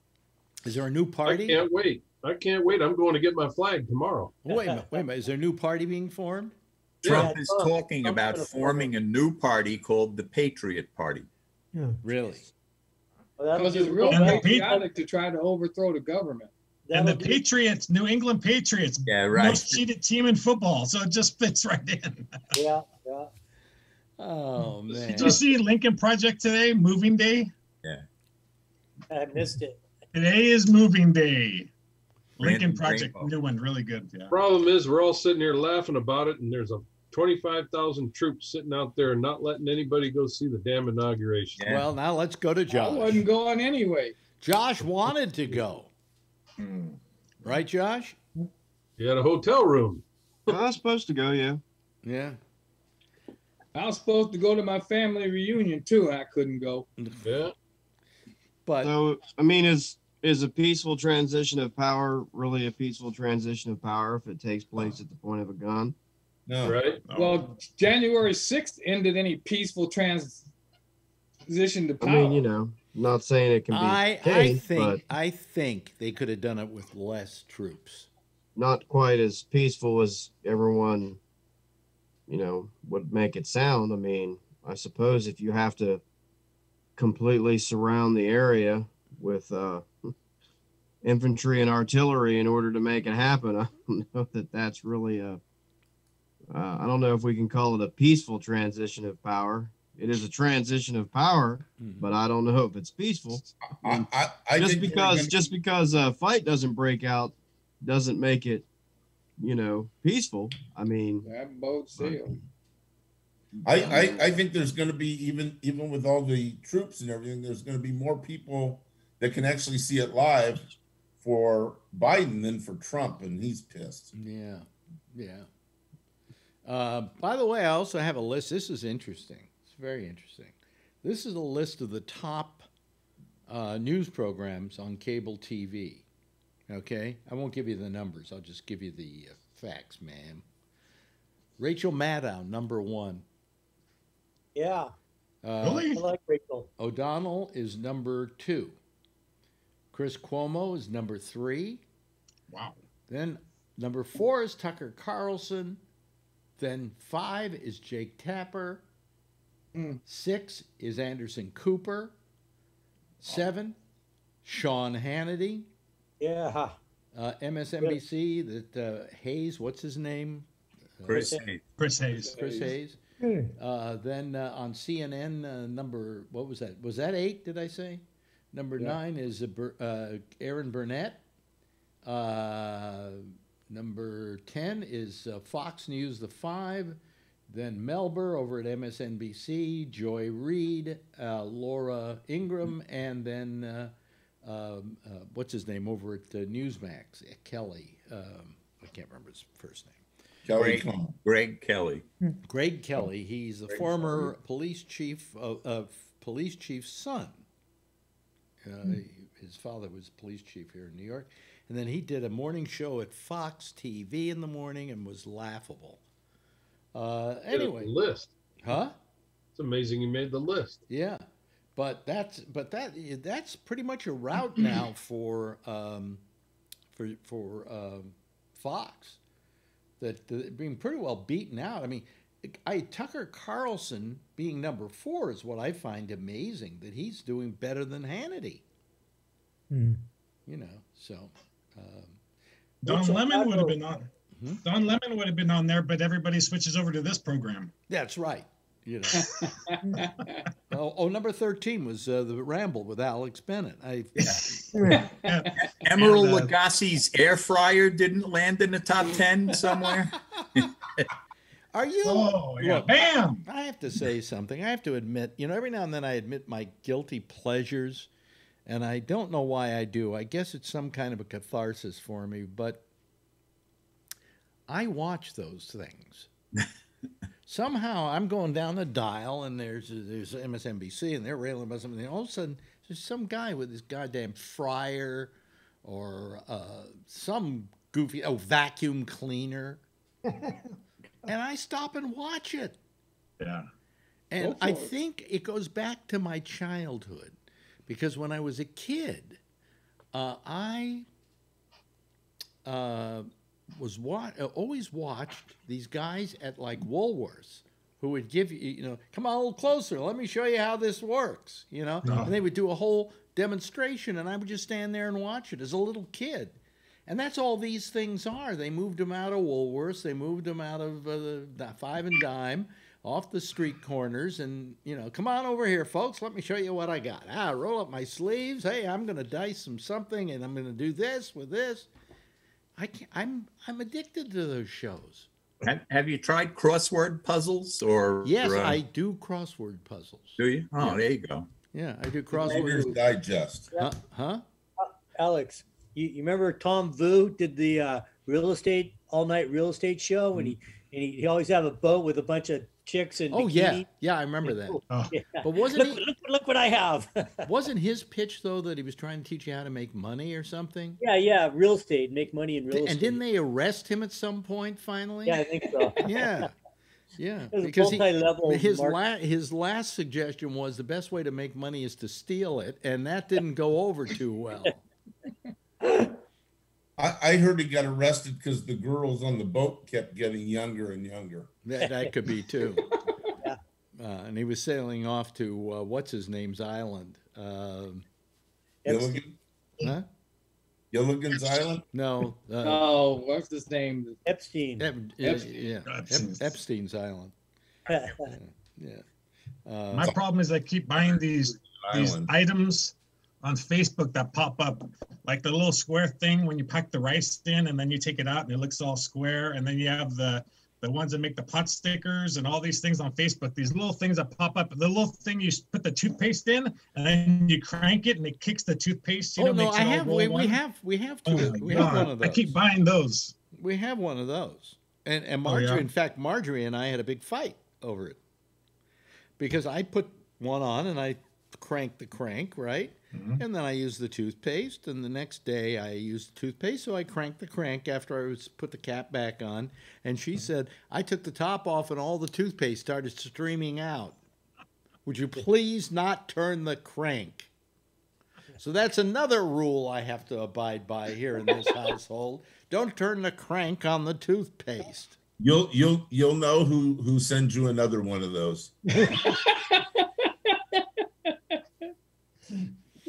Is there a new party? I party? can't wait. I can't wait. I'm going to get my flag tomorrow. Wait a minute. Wait a minute. Is there a new party being formed? Trump Yeah, is Trump- talking Trump's about forming a new party called the Patriot Party. Really? Well, that'll Because be it's real And the patriotic to try to overthrow the government. And that'll the be- Patriots, New England Patriots, Yeah, right. most cheated team in football. So it just fits right in. Yeah, yeah. Oh man. Did you see Lincoln Project today? Moving day. Yeah. I missed it. Today is moving day. Brandon Lincoln Project, Rainbow. new one, really good. Yeah. Problem is, we're all sitting here laughing about it, and there's a 25,000 troops sitting out there and not letting anybody go see the damn inauguration. Yeah. Well, now let's go to Josh. I Josh. wasn't going anyway. Josh wanted to go. Hmm. Right, Josh? You had a hotel room. I was supposed to go, yeah. Yeah. I was supposed to go to my family reunion too, and I couldn't go. Yeah. But So, I mean, is is a peaceful transition of power really a peaceful transition of power if it takes place at the point of a gun? No. Right. Oh, Well, January 6th ended any peaceful transition to I mean, you know, not saying it can be I I think but I think they could have done it with less troops. not quite as peaceful as everyone, you know, would make it sound. I mean, I suppose if you have to completely surround the area with uh, infantry and artillery in order to make it happen, I don't know that that's really a. Uh, I don't know if we can call it a peaceful transition of power. It is a transition of power, Mhm. but I don't know if it's peaceful I, I, I just because gonna- just because a fight doesn't break out doesn't make it you know peaceful i mean that boat sailed. I, I, I think there's going to be even even with all the troops and everything, there's going to be more people that can actually see it live for Biden than for Trump, and he's pissed. Yeah. Yeah. Uh, by the way, I also have a list. This is interesting. It's very interesting. This is a list of the top uh, news programs on cable TV. Okay? I won't give you the numbers. I'll just give you the uh, facts, ma'am. Rachel Maddow, number one. Yeah, Uh, really? I like Rachel. O'Donnell is number two. Chris Cuomo is number three. Wow. Then number four is Tucker Carlson. Then five is Jake Tapper. Six is Anderson Cooper. Seven, Sean Hannity. Yeah. Uh, MSNBC, that uh, Hayes, what's his name? Chris Hayes. Chris Hayes. Chris Hayes. Uh, then uh, on CNN, uh, number what was that? Was that eight? Did I say? Number Yeah. nine is uh, Bur- uh, Erin Burnett. Uh, number ten is uh, Fox News, the five. Then Melber over at MSNBC, Joy Reid, uh, Laura Ingraham, and then uh, um, uh, what's his name over at uh, Newsmax? Uh, Kelly. Um, I can't remember his first name. Kelly Greg, Greg Kelly. Greg Kelly. He's the former police chief of, of police chief's son. Uh, His father was police chief here in New York, and then he did a morning show at Fox TV in the morning and was laughable. Uh, anyway, list. huh? It's amazing you made the list. Yeah, but that's but that that's pretty much a rout now for um, for for um, Fox that that being pretty well beaten out. I mean, I Tucker Carlson being number four is what I find amazing that he's doing better than Hannity. Hmm. You know, so um, Don Which Lemon would have been on. Hmm? Don Lemon would have been on there, but everybody switches over to this program. that's right. You know. oh, oh, number thirteen was uh, the Ramble with Alex Bennett. I Emeril And, uh, Lagasse's air fryer didn't land in the top 10 somewhere. are you? Oh yeah, Look, bam! I have to say something. I have to admit, you know, every now and then I admit my guilty pleasures, and I don't know why I do. I guess it's some kind of a catharsis for me, but I watch those things. Somehow I'm going down the dial, and there's there's MSNBC, and they're railing about something. And all of a sudden, there's some guy with this goddamn fryer, or uh, some goofy oh vacuum cleaner, and I stop and watch it. Yeah. And I think it goes back to my childhood because when I was a kid, uh, I uh, was wa- always watched these guys at like Woolworths who would give you, you know, come on a little closer, let me show you how this works, you know, No. and they would do a whole demonstration, and I would just stand there and watch it as a little kid. And that's all these things are. They moved them out of Woolworths. They moved them out of uh, the, the five and dime, off the street corners, and you know, come on over here, folks. Let me show you what I got. Ah, roll up my sleeves. Hey, I'm going to dice some something, and I'm going to do this with this. I can't, I'm I'm addicted to those shows. Have, have you tried crossword puzzles or? Yes, uh, I do crossword puzzles. Do you? Oh, Yeah. there you go. Yeah, I do Reader's crossword. Digest. Huh? huh? Alex, you, you remember Tom Vu did the uh, real estate all night real estate show, and he and he, he always have a boat with a bunch of chicks and Oh yeah, bikini. yeah, I remember that. Oh, Yeah. But wasn't look, he? look, look what I have. Wasn't his pitch though that he was trying to teach you how to make money or something? yeah, yeah, real estate, make money in real estate. And didn't they arrest him at some point finally? Yeah, I think so. yeah, yeah. It was a Because he, his market. la- his last suggestion was the best way to make money is to steal it, and that didn't go over too well. I, I heard he got arrested because the girls on the boat kept getting younger and younger. That that could be too. Yeah. Uh, and he was sailing off to uh, what's his name's island. Um, Gilligan, huh? Gilligan's Island. No. Uh, Oh, what's his name? Epstein. Ep- Epstein. yeah. Ep- Epstein's. Epstein's island. Yeah. Uh, My problem is I keep buying these these Island. items on Facebook that pop up, like the little square thing when you pack the rice in, and then you take it out and it looks all square, and then you have the the ones that make the pot stickers and all these things on Facebook. These little things that pop up. The little thing you put the toothpaste in, and then you crank it, and it kicks the toothpaste. You oh know, no, I have. We, we have. We have Oh two. my we have one God. of those. I keep buying those. We have one of those. And and Oh, Marjorie, yeah? in fact, Marjorie and I had a big fight over it. Because I put one on and I cranked the crank, right? Mhm. And then I used the toothpaste, and the next day I used the toothpaste, so I cranked the crank after I was put the cap back on. And she said, I took the top off and all the toothpaste started streaming out. Would you please not turn the crank? So that's another rule I have to abide by here in this household. Don't turn the crank on the toothpaste. You'll you'll you'll know who who sends you another one of those.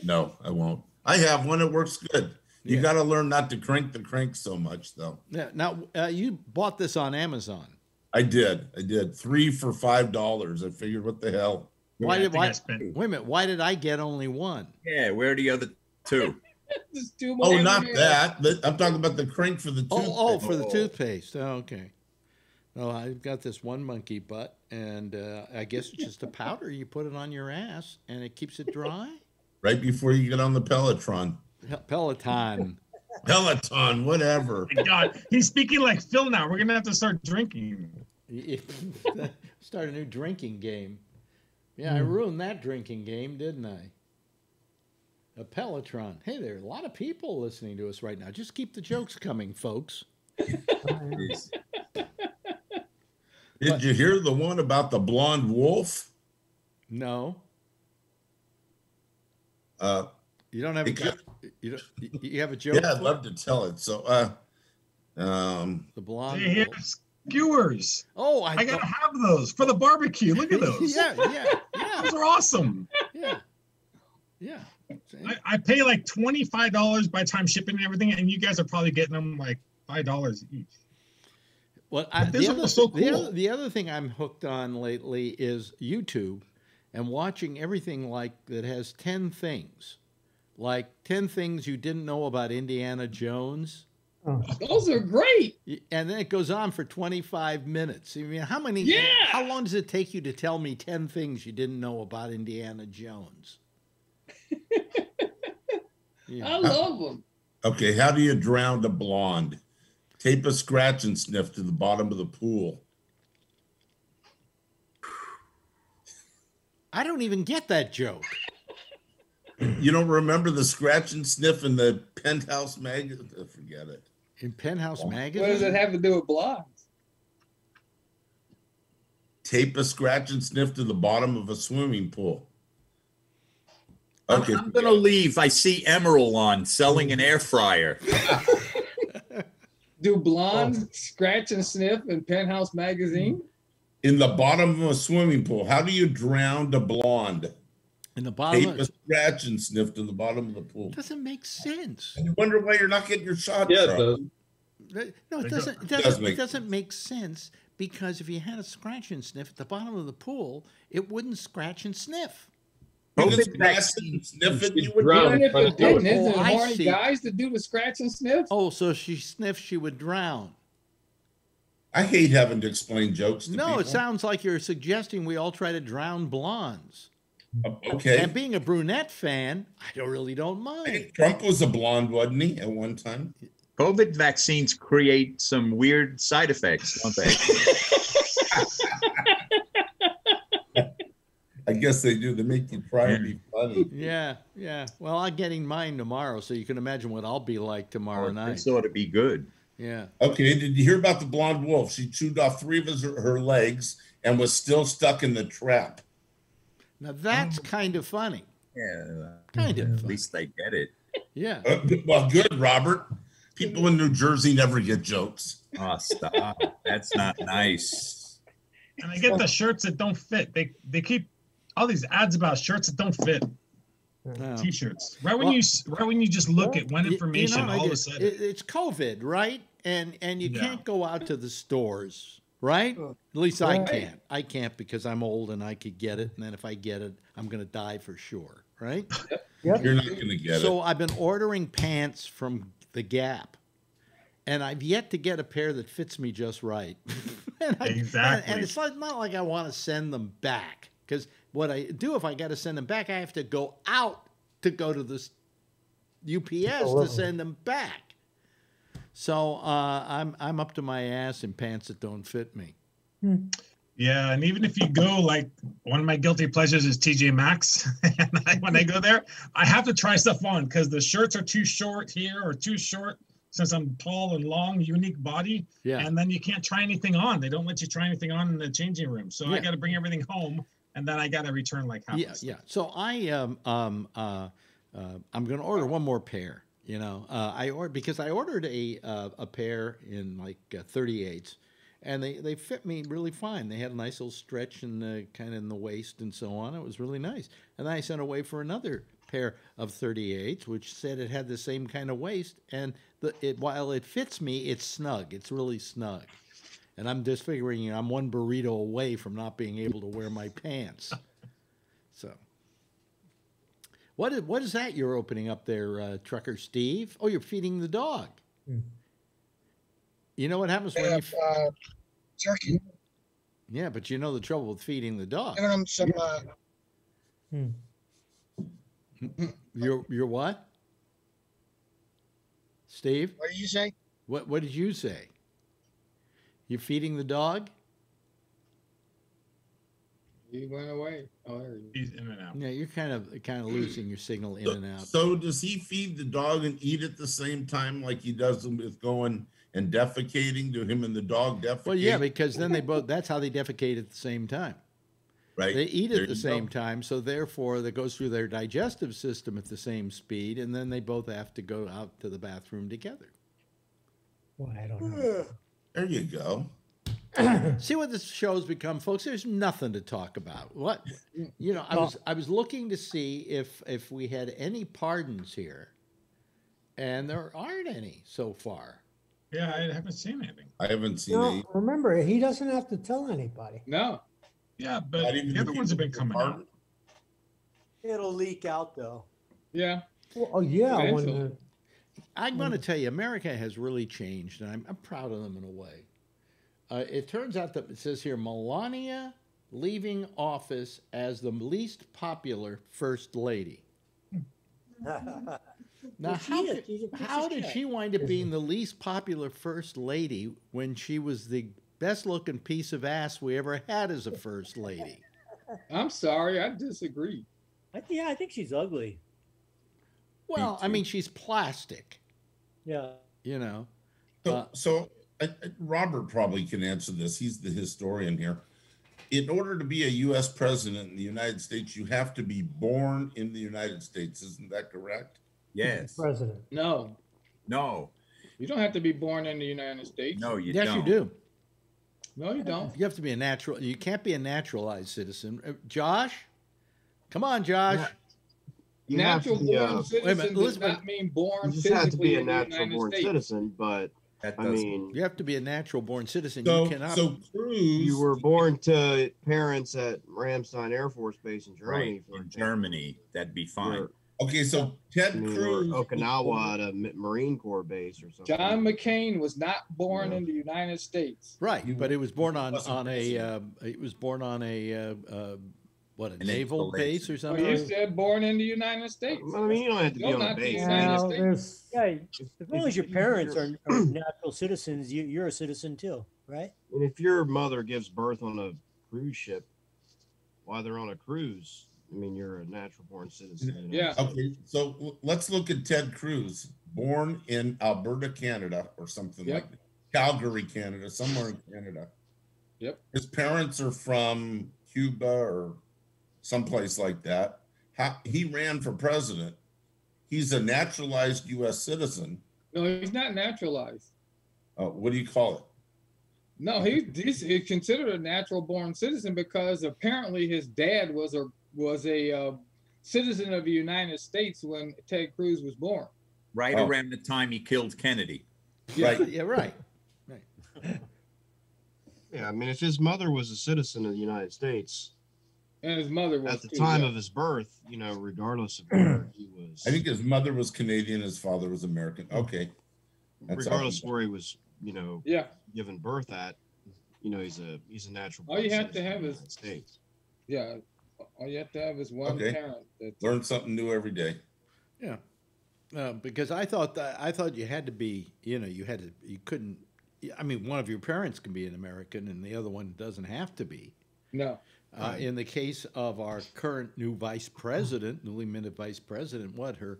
no, I won't. I have one. It works good. You Yeah. got to learn not to crank the crank so much, though. Yeah, now uh, you bought this on Amazon. I did. I did three for five dollars. I figured, what the hell? Why I did think I why, spent- wait a minute? Why did I get only one? Yeah, where are the other two? Just too Oh, much. not that. I'm talking about the crank for the toothpaste. Oh, oh, for the Oh. toothpaste. Oh, okay. Well, I've got this one monkey butt, and uh, I guess it's just a powder. You put it on your ass, and it keeps it dry. Right before you get on the Peloton. Peloton. Peloton, whatever. Oh my God, he's speaking like Phil now. We're gonna have to start drinking. Start a new drinking game. Yeah, I hmm. ruined that drinking game, didn't I? A Pelotron. Hey, there are a lot of people listening to us right now. Just keep the jokes coming, folks. Jeez. Did you hear the one about the blonde wolf? No, Uh, you don't have a It you don't, you have a joke. yeah, I'd love to tell it. So, uh, um, the blonde. Hey, wolf. skewers. Oh, I, I gotta have those for the barbecue. Look at those. yeah, yeah, yeah, Those are awesome. yeah, yeah. I, I pay like twenty five dollars by time shipping and everything, and you guys are probably getting them like five dollars each. Well, I, But the, this other, was so the, cool. other, the other thing I'm hooked on lately is YouTube and watching everything like that has 10 things. Like 10 things you didn't know about Indiana Jones. Oh. Those are great. And then it goes on for 25 minutes. I mean, how many, Yeah. how long does it take you to tell me 10 things you didn't know about Indiana Jones? Yeah. I love them. okay, how do you drown a blonde? Tape a scratch and sniff to the bottom of the pool. I don't even get that joke. You don't remember the scratch and sniff in the penthouse magazine? Oh, forget it. In Penthouse What Magazine? What does it have to do with blondes? Tape a scratch and sniff to the bottom of a swimming pool. I'm, Okay, I'm gonna leave. I see Emeril on selling an air fryer. Do blondes scratch and sniff in Penthouse magazine? In the bottom of a swimming pool. How do you drown a blonde? In the bottom Tape of, a scratch and sniff to the bottom of the pool. doesn't make sense. And you wonder why you're not getting your shot. Yeah, it Charlie. does. That- No, it doesn't. It does doesn't, make it doesn't make sense because if you had a scratch and sniff at the bottom of the pool, it wouldn't scratch and sniff. You COVID scratch vaccine. and sniff it, You you would drown. If it it didn't, isn't it Oh, I see. guys to do the scratch and sniff? Oh, so she sniffed, she would drown. I hate having to explain jokes to No, people. it sounds like you're suggesting we all try to drown blondes. Oh, okay. And being a brunette fan, I don't really don't mind. think Trump was a blonde, wasn't he, at one time? COVID vaccines create some weird side effects, don't they? I guess they do. They make you try and be funny. Yeah, yeah. Well, I'm getting mine tomorrow, so you can imagine what I'll be like tomorrow oh, night. This ought to be good. Yeah. Okay, did you hear about the blonde wolf? She chewed off three of his, her legs and was still stuck in the trap. Now that's kind of funny. Yeah, Kind of. at funny. least they get it. Yeah. Uh, well, good, Robert. People in New Jersey never get jokes. Oh, stop. That's not nice. And they get the shirts that don't fit. They they keep all these ads about shirts that don't fit. No. T-shirts. Right when Well- you right when you just look at one Y- you information, know, all it of a sudden. it's COVID, right? And and you Yeah. can't go out to the stores, right? At least I can't. I can't because I'm old and I could get it, and then if I get it, I'm gonna die for sure, right? You're not going to get so it. So I've been ordering pants from the Gap, and I've yet to get a pair that fits me just right. and I, Exactly. And, it's like not like I want to send them back because what I do if I got to send them back, I have to go out to go to this UPS to send them back. So uh, I'm I'm up to my ass in pants that don't fit me. Yeah, and even if you go, like one of my guilty pleasures is TJ Maxx. and I, when I go there, I have to try stuff on because the shirts are too short here or too short since I'm tall and long, unique body. Yeah. And then you can't try anything on. They don't let you try anything on in the changing room. So I got to bring everything home and then I got to return like half. Yeah, yeah. So I um um uh uh, I'm going to order one more pair. You know, uh, I ordered because I ordered a uh, a pair in like uh, 38s, and they, they fit me really fine. They had a nice little stretch in the kind of in the waist and so on. It was really nice. And then I sent away for another pair of 38s, which said it had the same kind of waist, and the, it while it fits me, it's snug. It's really snug. And I'm just figuring you know, I'm one burrito away from not being able to wear my pants. So. What is, what is that you're opening up there, uh, Trucker Steve? Oh, you're feeding the dog. Hmm. You know what happens when you. f- uh, turkey. Yeah, but you know the trouble with feeding the dog. Giving them some. Uh, You're, you're what? Steve? what did you say? What, what did you say? You're feeding the dog? He went away. Oh, there he He's in and out. Yeah, you're kind of kind of losing your signal in and out. So does he feed the dog and eat at the same time like he does with going and defecating? Do him and the dog defecate? Well, yeah, because then they both, that's how they defecate at the same time. right. They eat There at the same go. time, so therefore that goes through their digestive system at the same speed, and then they both have to go out to the bathroom together. Well, I don't know. There you go. See what this show's become, folks. There's nothing to talk about. What you know, I was I was looking to see if if we had any pardons here, and there aren't any so far. Yeah, I haven't seen anything. I haven't seen No, any. remember, he doesn't have to tell anybody. No. Yeah, but the other ones have been coming out. It'll leak out though. Yeah. Well, oh yeah, when Eventually. the, I'm going to tell you, America has really changed, and I'm, I'm proud of them in a way. Uh, it turns out that it says here Melania leaving office as the least popular first lady. Now, Well, she how, is. could- She's a piece how did she wind up being the least popular first lady when she was the best looking piece of ass we ever had as a first lady? I'm sorry. I disagree. I, yeah, I think she's ugly. Well, I mean, she's plastic, Yeah. you know. So, Uh, so I, I- Robert probably can answer this. He's the historian here. In order to be a U.S. president in the United States, you have to be born in the United States. Isn't that correct? Yes. president. No. No. You don't have to be born in the United States. No, you yes, don't. you do. No, you don't. You have to be a natural. You can't be a naturalized citizen. Uh, Josh, come on, Josh. You Natural born Wait a citizen does not mean born You just have to be a natural born States. citizen, but That I mean, You have to be a natural born citizen. So, you cannot. so Cruz, you were born to parents at Ramstein Air Force Base in Germany. right. for In. Germany, that'd be fine. Or, okay, so Ted I mean, Cruz, Okinawa at a Marine Corps base or something. John McCain was not born Yeah. in the United States. right, but it was born on on a. Uh, it was born on a. Uh, uh, what a An naval base or Oh, something. you said born in the United States. I mean, you don't have to be No, on a not the base. United man. Well, States. there's, Yeah. As long as your parents are, you're- natural citizens, you, you're a citizen too, right? And if your mother gives birth on a cruise ship while they're on a cruise, I mean, you're a natural born citizen. in the Yeah. United okay, so l- let's look at Ted Cruz, born in Alberta, Canada, or something Yep. like that. Calgary, Canada, somewhere in Canada. Yep. His parents are from Cuba or someplace like that. How, he ran for president. He's a naturalized U.S. citizen. No, he's not naturalized. Uh, what do you call it? No, he, he's, he's considered a natural born citizen because apparently his dad was a was a uh, citizen of the United States when Ted Cruz was born. Right Oh. around the time he killed Kennedy. Right. yeah, Right. right. Yeah, I mean, if his mother was a citizen of the United States And his mother was at the too, time yeah. of his birth, you know, regardless of where he was, I think his mother was Canadian, his father was American. Okay. That's all. regardless of where he was, you know, Yeah, given birth at, you know, he's a he's a natural. All you have to have is- States. yeah. All you have to have is one Okay. parent. That's, Learn something new every day. Yeah, uh, because I thought that I thought you had to be. You know, you had to. You couldn't. I mean, one of your parents can be an American, and the other one doesn't have to be. no, Uh, in the case of our current new vice president, newly minted vice president, what her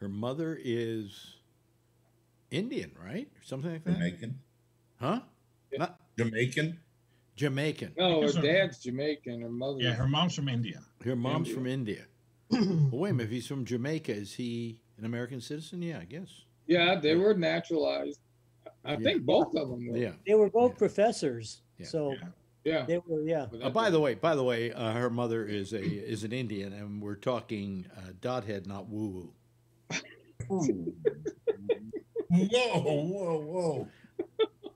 her mother is Indian, right, or something like that, Jamaican. huh? Not Jamaican. Jamaican. no. Her her- dad's Jamaican. Her mother. Yeah, her mom's from India. Her mom's India. from India. Well, wait a minute. If he's from Jamaica, is he an American citizen? Yeah, I guess. Yeah, they were naturalized. I Yeah. think both of them were. Yeah. They were both professors, Yeah. so Yeah. they were yeah. But Uh, by the way, by the way, uh, her mother is a is an Indian, and we're talking uh, dothead, not woo woo. Whoa, whoa, whoa.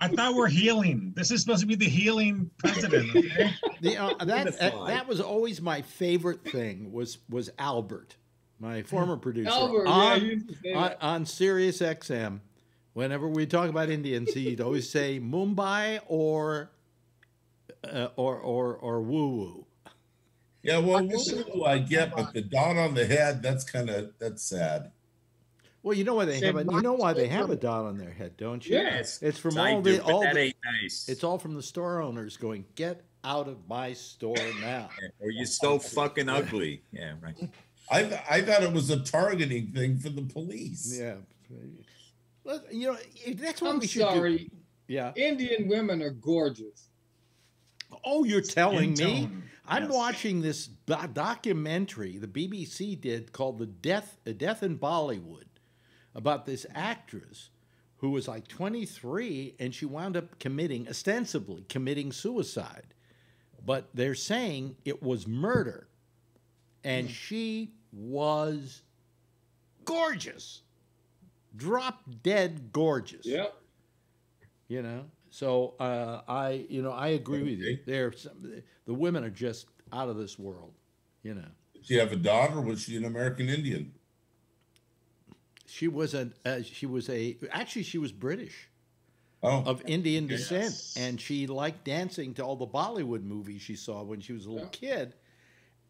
I thought we're healing. This is supposed to be the healing president. Okay? The, uh, that, that that was always my favorite thing was was Albert, my former producer Albert, on, he used to say on, on Sirius XM. Whenever we talk about Indians, he'd always say Mumbai or uh, or or or woo woo. Yeah, well, woo-woo I get, but the dot on the head, that's kind of, that's sad. Well, you know why they have a, you know why they have a dot on their head, don't you? Yes, it's from I all do, the all that the, ain't nice. It's all from the store owners going, get out of my store now. or you're so fucking ugly. Yeah, right. I, th- I thought it was a targeting thing for the police. Yeah. Well, you know, that's what I'm we should sorry. do. Yeah. Indian women are gorgeous. Oh, you're telling me? tone, I'm yes. watching this do- documentary the BBC did called "The Death a Death in Bollywood" about this actress who was like 23 and she wound up committing ostensibly committing suicide, but they're saying it was murder, and hmm. she was gorgeous, drop dead gorgeous. Yep. you know so uh, i you know i agree with you. Okay. there the women are just out of this world you know. Did she have a daughter? Was she an American Indian? she was a uh, she was a actually she was british. Oh, of indian descent. Yes. and she liked dancing to all the bollywood movies she saw when she was a little kid.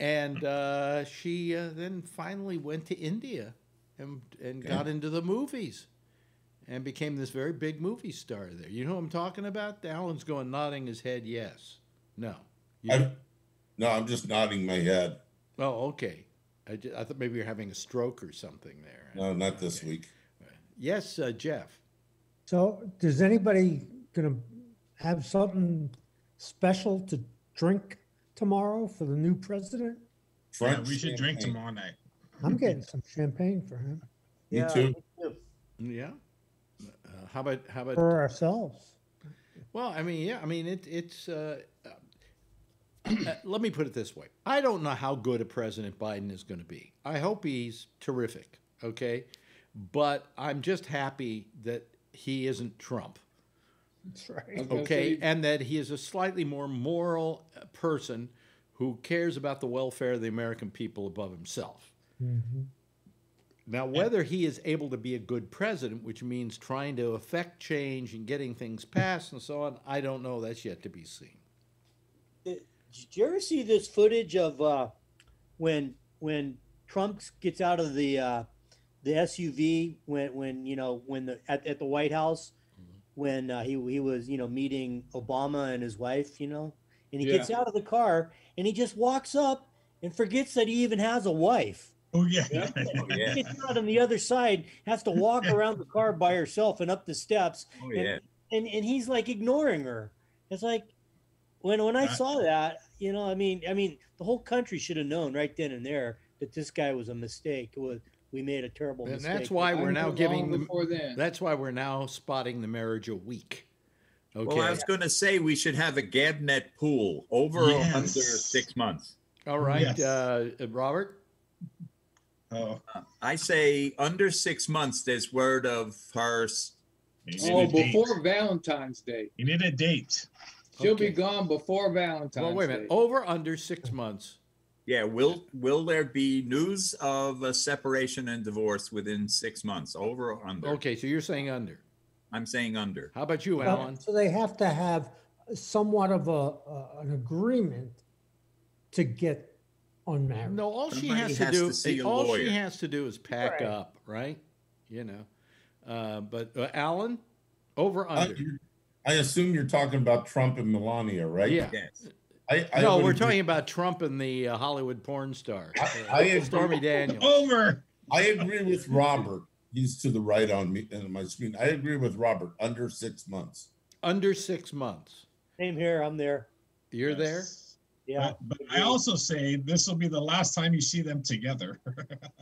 And uh, she uh, then finally went to india and, and got into the movies and became this very big movie star there you know who i'm talking about alan's going nodding his head yes no You- I, no, I'm just nodding my head. Oh, okay. I, ju- I thought maybe you're having a stroke or something there. No, not this week. Yes, uh, Jeff. So, does anybody gonna have something special to drink tomorrow for the new president? Yeah, we should drink tomorrow night. I'm getting some champagne for him, Me Yeah, too. Yeah. Uh, how about how about? for ourselves. Well, I mean, yeah. I mean, it, it's. Uh, uh, let me put it this way: I don't know how good a President Biden is going to be. I hope he's terrific. Okay, but I'm just happy that he isn't Trump. That's right. okay, say- and that he is a slightly more moral uh, person who cares about the welfare of the American people above himself. Now, whether he is able to be a good president, which means trying to affect change and getting things passed and so on, I don't know. That's yet to be seen. Did you ever see this footage of uh, when when Trump gets out of the uh, the SUV when when you know when the at, at the White House when uh, he he was you know meeting Obama and his wife you know and he Yeah. gets out of the car and he just walks up and forgets that he even has a wife. Oh yeah. Yeah. Oh, yeah. Gets out on the other side, has to walk around the car by herself and up the steps, Oh, and, yeah. and and he's like ignoring her. It's like when when I saw that, you know, I mean, I mean, the whole country should have known right then and there that this guy was a mistake. It was we made a terrible And mistake. And that's why we're knew now giving them. before then. That's why we're now spotting the marriage a week. Okay. Well, I was going to say we should have a Gabnet pool over or Yes. under six months. All right, Yes. uh, Robert. Oh, I say under six months. There's word of her. s- you need Oh, a date. before Valentine's Day. You need a date. She'll Okay. be gone before Valentine's Well, wait a minute. Day. Over under six months. Yeah, will will there be news of a separation and divorce within six months? Over or under? Okay, so you're saying under. I'm saying under. How about you, Well, Alan? So they have to have somewhat of a, a an agreement to get unmarried. No, all she Somebody has to do. to see a all she has to do is pack Right. up, right? You know. Uh, but uh, Alan, over I, under. I assume you're talking about Trump and Melania, right? Yeah. Yes. I, I no, we're agree- talking about Trump and the uh, Hollywood porn star, uh, I agree. Stormy Daniels. Over. I agree with Robert. He's to the right on me on my screen. I agree with Robert. Under six months. Under six months. Same here. I'm there. You're there. Yeah. But, but I also say this will be the last time you see them together.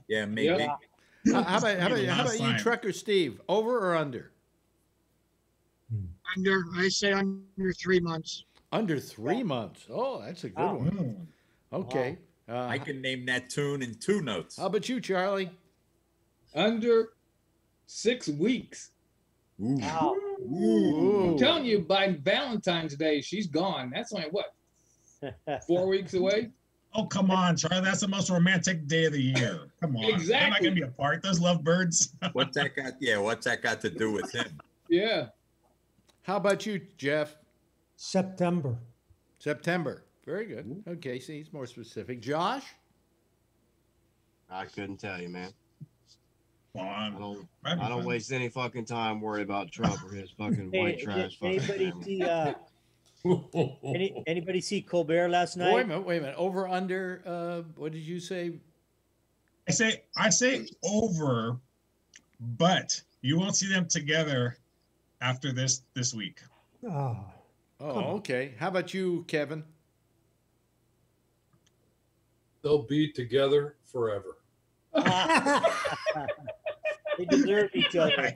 Yeah, maybe. How, how about how about, how about you, time. Trucker Steve? Over or under? Under, I say under three months. Under three months. Oh, that's a good Wow. one. Okay. Uh, I can name that tune in two notes. how about you, Charlie? Under six weeks. Ooh. Wow. Ooh. I'm telling you, by Valentine's Day, she's gone. That's only what four weeks away. Oh, come on, Charlie. That's the most romantic day of the year. Come on. exactly. I'm not going to be apart. Those lovebirds. What's that got? Yeah, what's that got to do with him? Yeah. How about you, Jeff? September. September. Very good. Okay, see, he's more specific. Josh? I couldn't tell you, man. Come I don't. I don't waste any fucking time worrying about Trump or his fucking Hey, white did trash. fucking anybody family. see uh, any, anybody see Colbert last night? Wait a minute, wait a minute. Over, under, uh, what did you say? I say I say over, but you won't see them together after this this week. Oh, Oh, okay. How about you, Kevin? They'll be together forever. they deserve each other.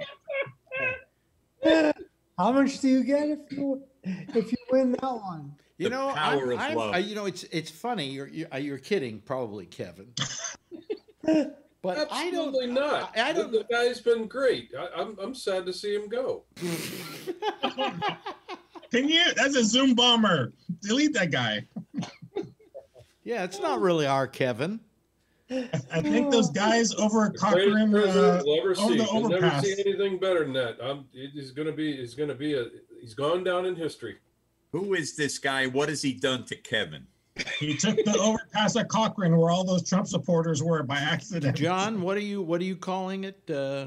how much do you get if you if you win that one? You The know, power I'm, of I'm- love. uh, you know, it's it's funny. You're you're, uh, you're kidding, probably, Kevin. But I don't. Absolutely not. I- I The- don't- The, guy's been great. I, I'm I'm sad to see him go. Can you? That's a Zoom bomber. Delete that guy. Yeah, it's not really our Kevin. I think those guys over at Greatest Cochrane president uh, we'll ever over see. the You'll never overpass. see anything better than that. Um, it- he's gonna be. He's gonna be a. He's gone down in history. Who is this guy? What has he done to Kevin? He took the overpass at Cochrane where all those Trump supporters were by accident. John, what are you what are you calling it? Uh,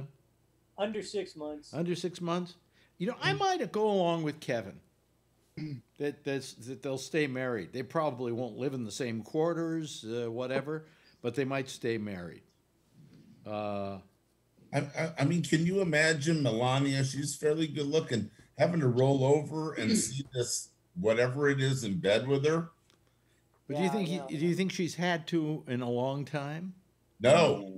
Under six months. under six months? You know, I might go along with Kevin. That that's, that they'll stay married. They probably won't live in the same quarters, uh, whatever, but they might stay married. Uh, I, I, I mean, can you imagine Melania? She's fairly good looking, having to roll over and see this whatever it is in bed with her. but do you Yeah, think he, know. do you think she's had to in a long time? No,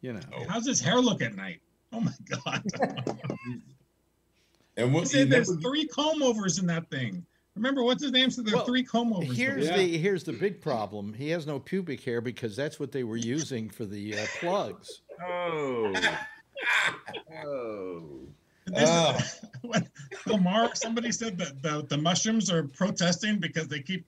You know, How's his hair look at night? Oh my god! and He what you said there's never, three comb overs in that thing. Remember what's his name? So there are Well, three comb overs. here's Yeah. the here's the big problem. He has no pubic hair because that's what they were using for the uh, plugs. Oh. oh. This- Oh. when Lamar, somebody said that the, the mushrooms are protesting because they keep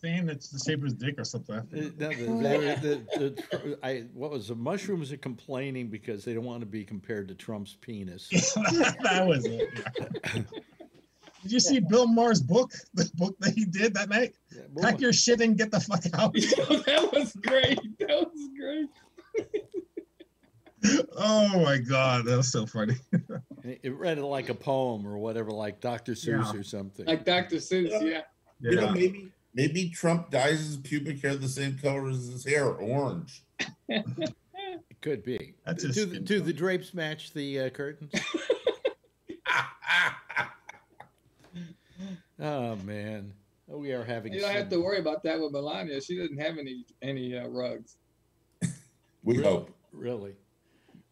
saying it's the shape of his dick or something. Uh, no, the, the, the, the, I, what was the mushrooms are complaining because they don't want to be compared to Trump's penis. that was it. yeah. Did you see Bill Maher's book? The book that he did that night? Yeah, boy. Pack your shit and get the fuck out. that was great. That was great. Oh my god, that was so funny. It- It read it like a poem or whatever, like Dr. Seuss Yeah. or something. Like Dr. Seuss, yeah. you know, Yeah. maybe maybe Trump dyes his pubic hair the same color as his hair, orange. It could be. That's do, his do, skin do the drapes match the uh, curtains? oh man, Oh, we are having. You don't have to worry about that with Melania. She doesn't have any any uh, rugs. we really, hope. Really.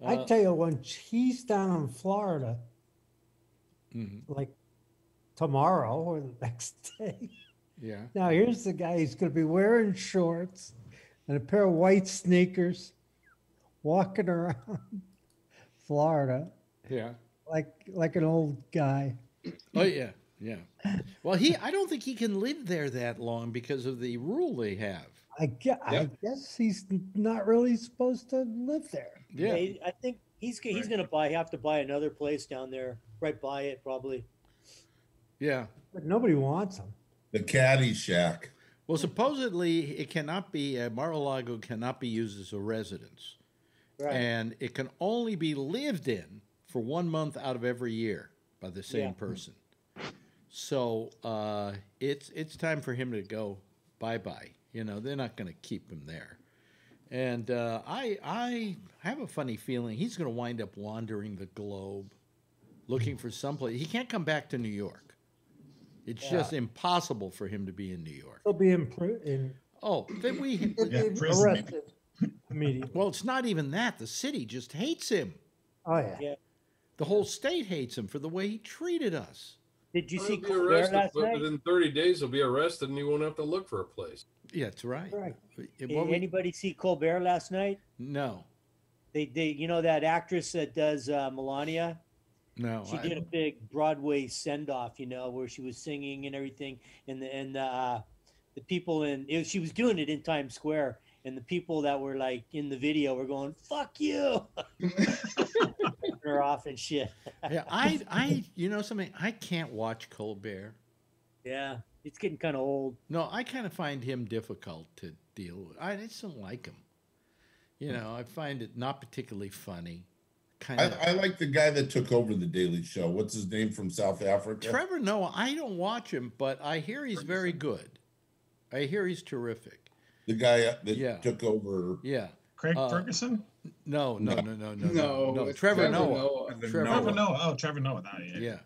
I Uh, tell you, when he's down in Florida, mhm, like tomorrow or the next day. Yeah. Now here's the guy. He's going to be wearing shorts and a pair of white sneakers, walking around Florida Yeah. like like an old guy. Oh yeah, yeah. Well, he I don't think he can live there that long because of the rule they have. I guess, I Yep. guess he's not really supposed to live there. Yeah. Hey, I think he's g- he's gonna buy have to buy another place down there, right by it probably. Yeah. But nobody wants him. The caddy shack. Well, supposedly it cannot be uh, Mar-a-Lago cannot be used as a residence, Right. and it can only be lived in for one month out of every year by the same Yeah. person. So uh, it's it's time for him to go bye bye. You know they're not going to keep him there, and uh, I I have a funny feeling he's going to wind up wandering the globe, looking for someplace. He can't come back to New York. It's Yeah. just impossible for him to be in New York. He'll be in, pri- in Oh, then we. he'll be arrested immediately. Well, it's not even that. The city just hates him. Oh yeah. Yeah. The whole state hates him for the way he treated us. Did you He'll see be Colbert arrested, last but night? within 30 days he'll be arrested and he won't have to look for a place. Yeah, that's right. Right. It- Did what we- anybody see Colbert last night? no, They, they, you know that actress that does uh, Melania. no. She I- did a big Broadway send off, you know, where she was singing and everything, and the and the uh, the people in it, she was doing it in Times Square, and the people that were like in the video were going "fuck you," her off and shit. yeah, I, I, you know something. I can't watch Colbert. Yeah, it's getting kind of old. No, I kind of find him difficult to deal with. I just don't like him. You know, I find it not particularly funny. Kind I, of. I like the guy that took over the Daily Show. What's his name from South Africa? Trevor Noah, I don't watch him, but I hear he's very good. I hear he's terrific. The guy that Yeah. took over. Yeah. Craig Uh, Ferguson? No, no, no, no, no, no, No, no. Trevor, Trevor Noah. Noah. Trevor Trevor Noah. Noah. Oh, Trevor Noah. that, yeah. Yeah.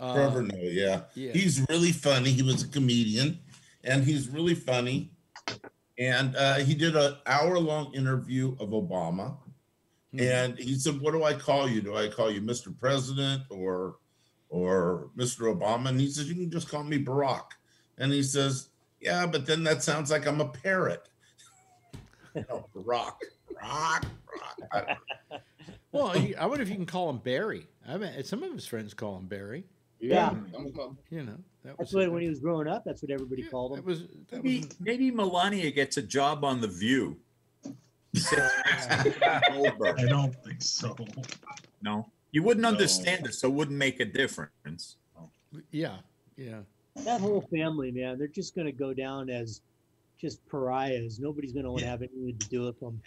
Uh, Trevor Noah, yeah. yeah. He's really funny. He was a comedian, and he's really funny. And uh, he did an hour-long interview of Obama, Hmm. and he said, "What do I call you? Do I call you Mr. President or or Mr. Obama?" And he says, "You can just call me Barack." And he says, "Yeah, but then that sounds like I'm a parrot." no, Barack, Barack, Barack. Well, I wonder if you can call him Barry. I mean, some of his friends call him Barry. Yeah. You know, that That's was what when he was growing up. That's what everybody called that him. was that Maybe, was maybe Melania gets a job on The View. Sits next to Goldberg. I don't think so. No, you wouldn't No. understand it, so it wouldn't make a difference. yeah, yeah. That whole family, man, they're just going to go down as just pariahs. Nobody's going to want to Yeah. have anything to do with them.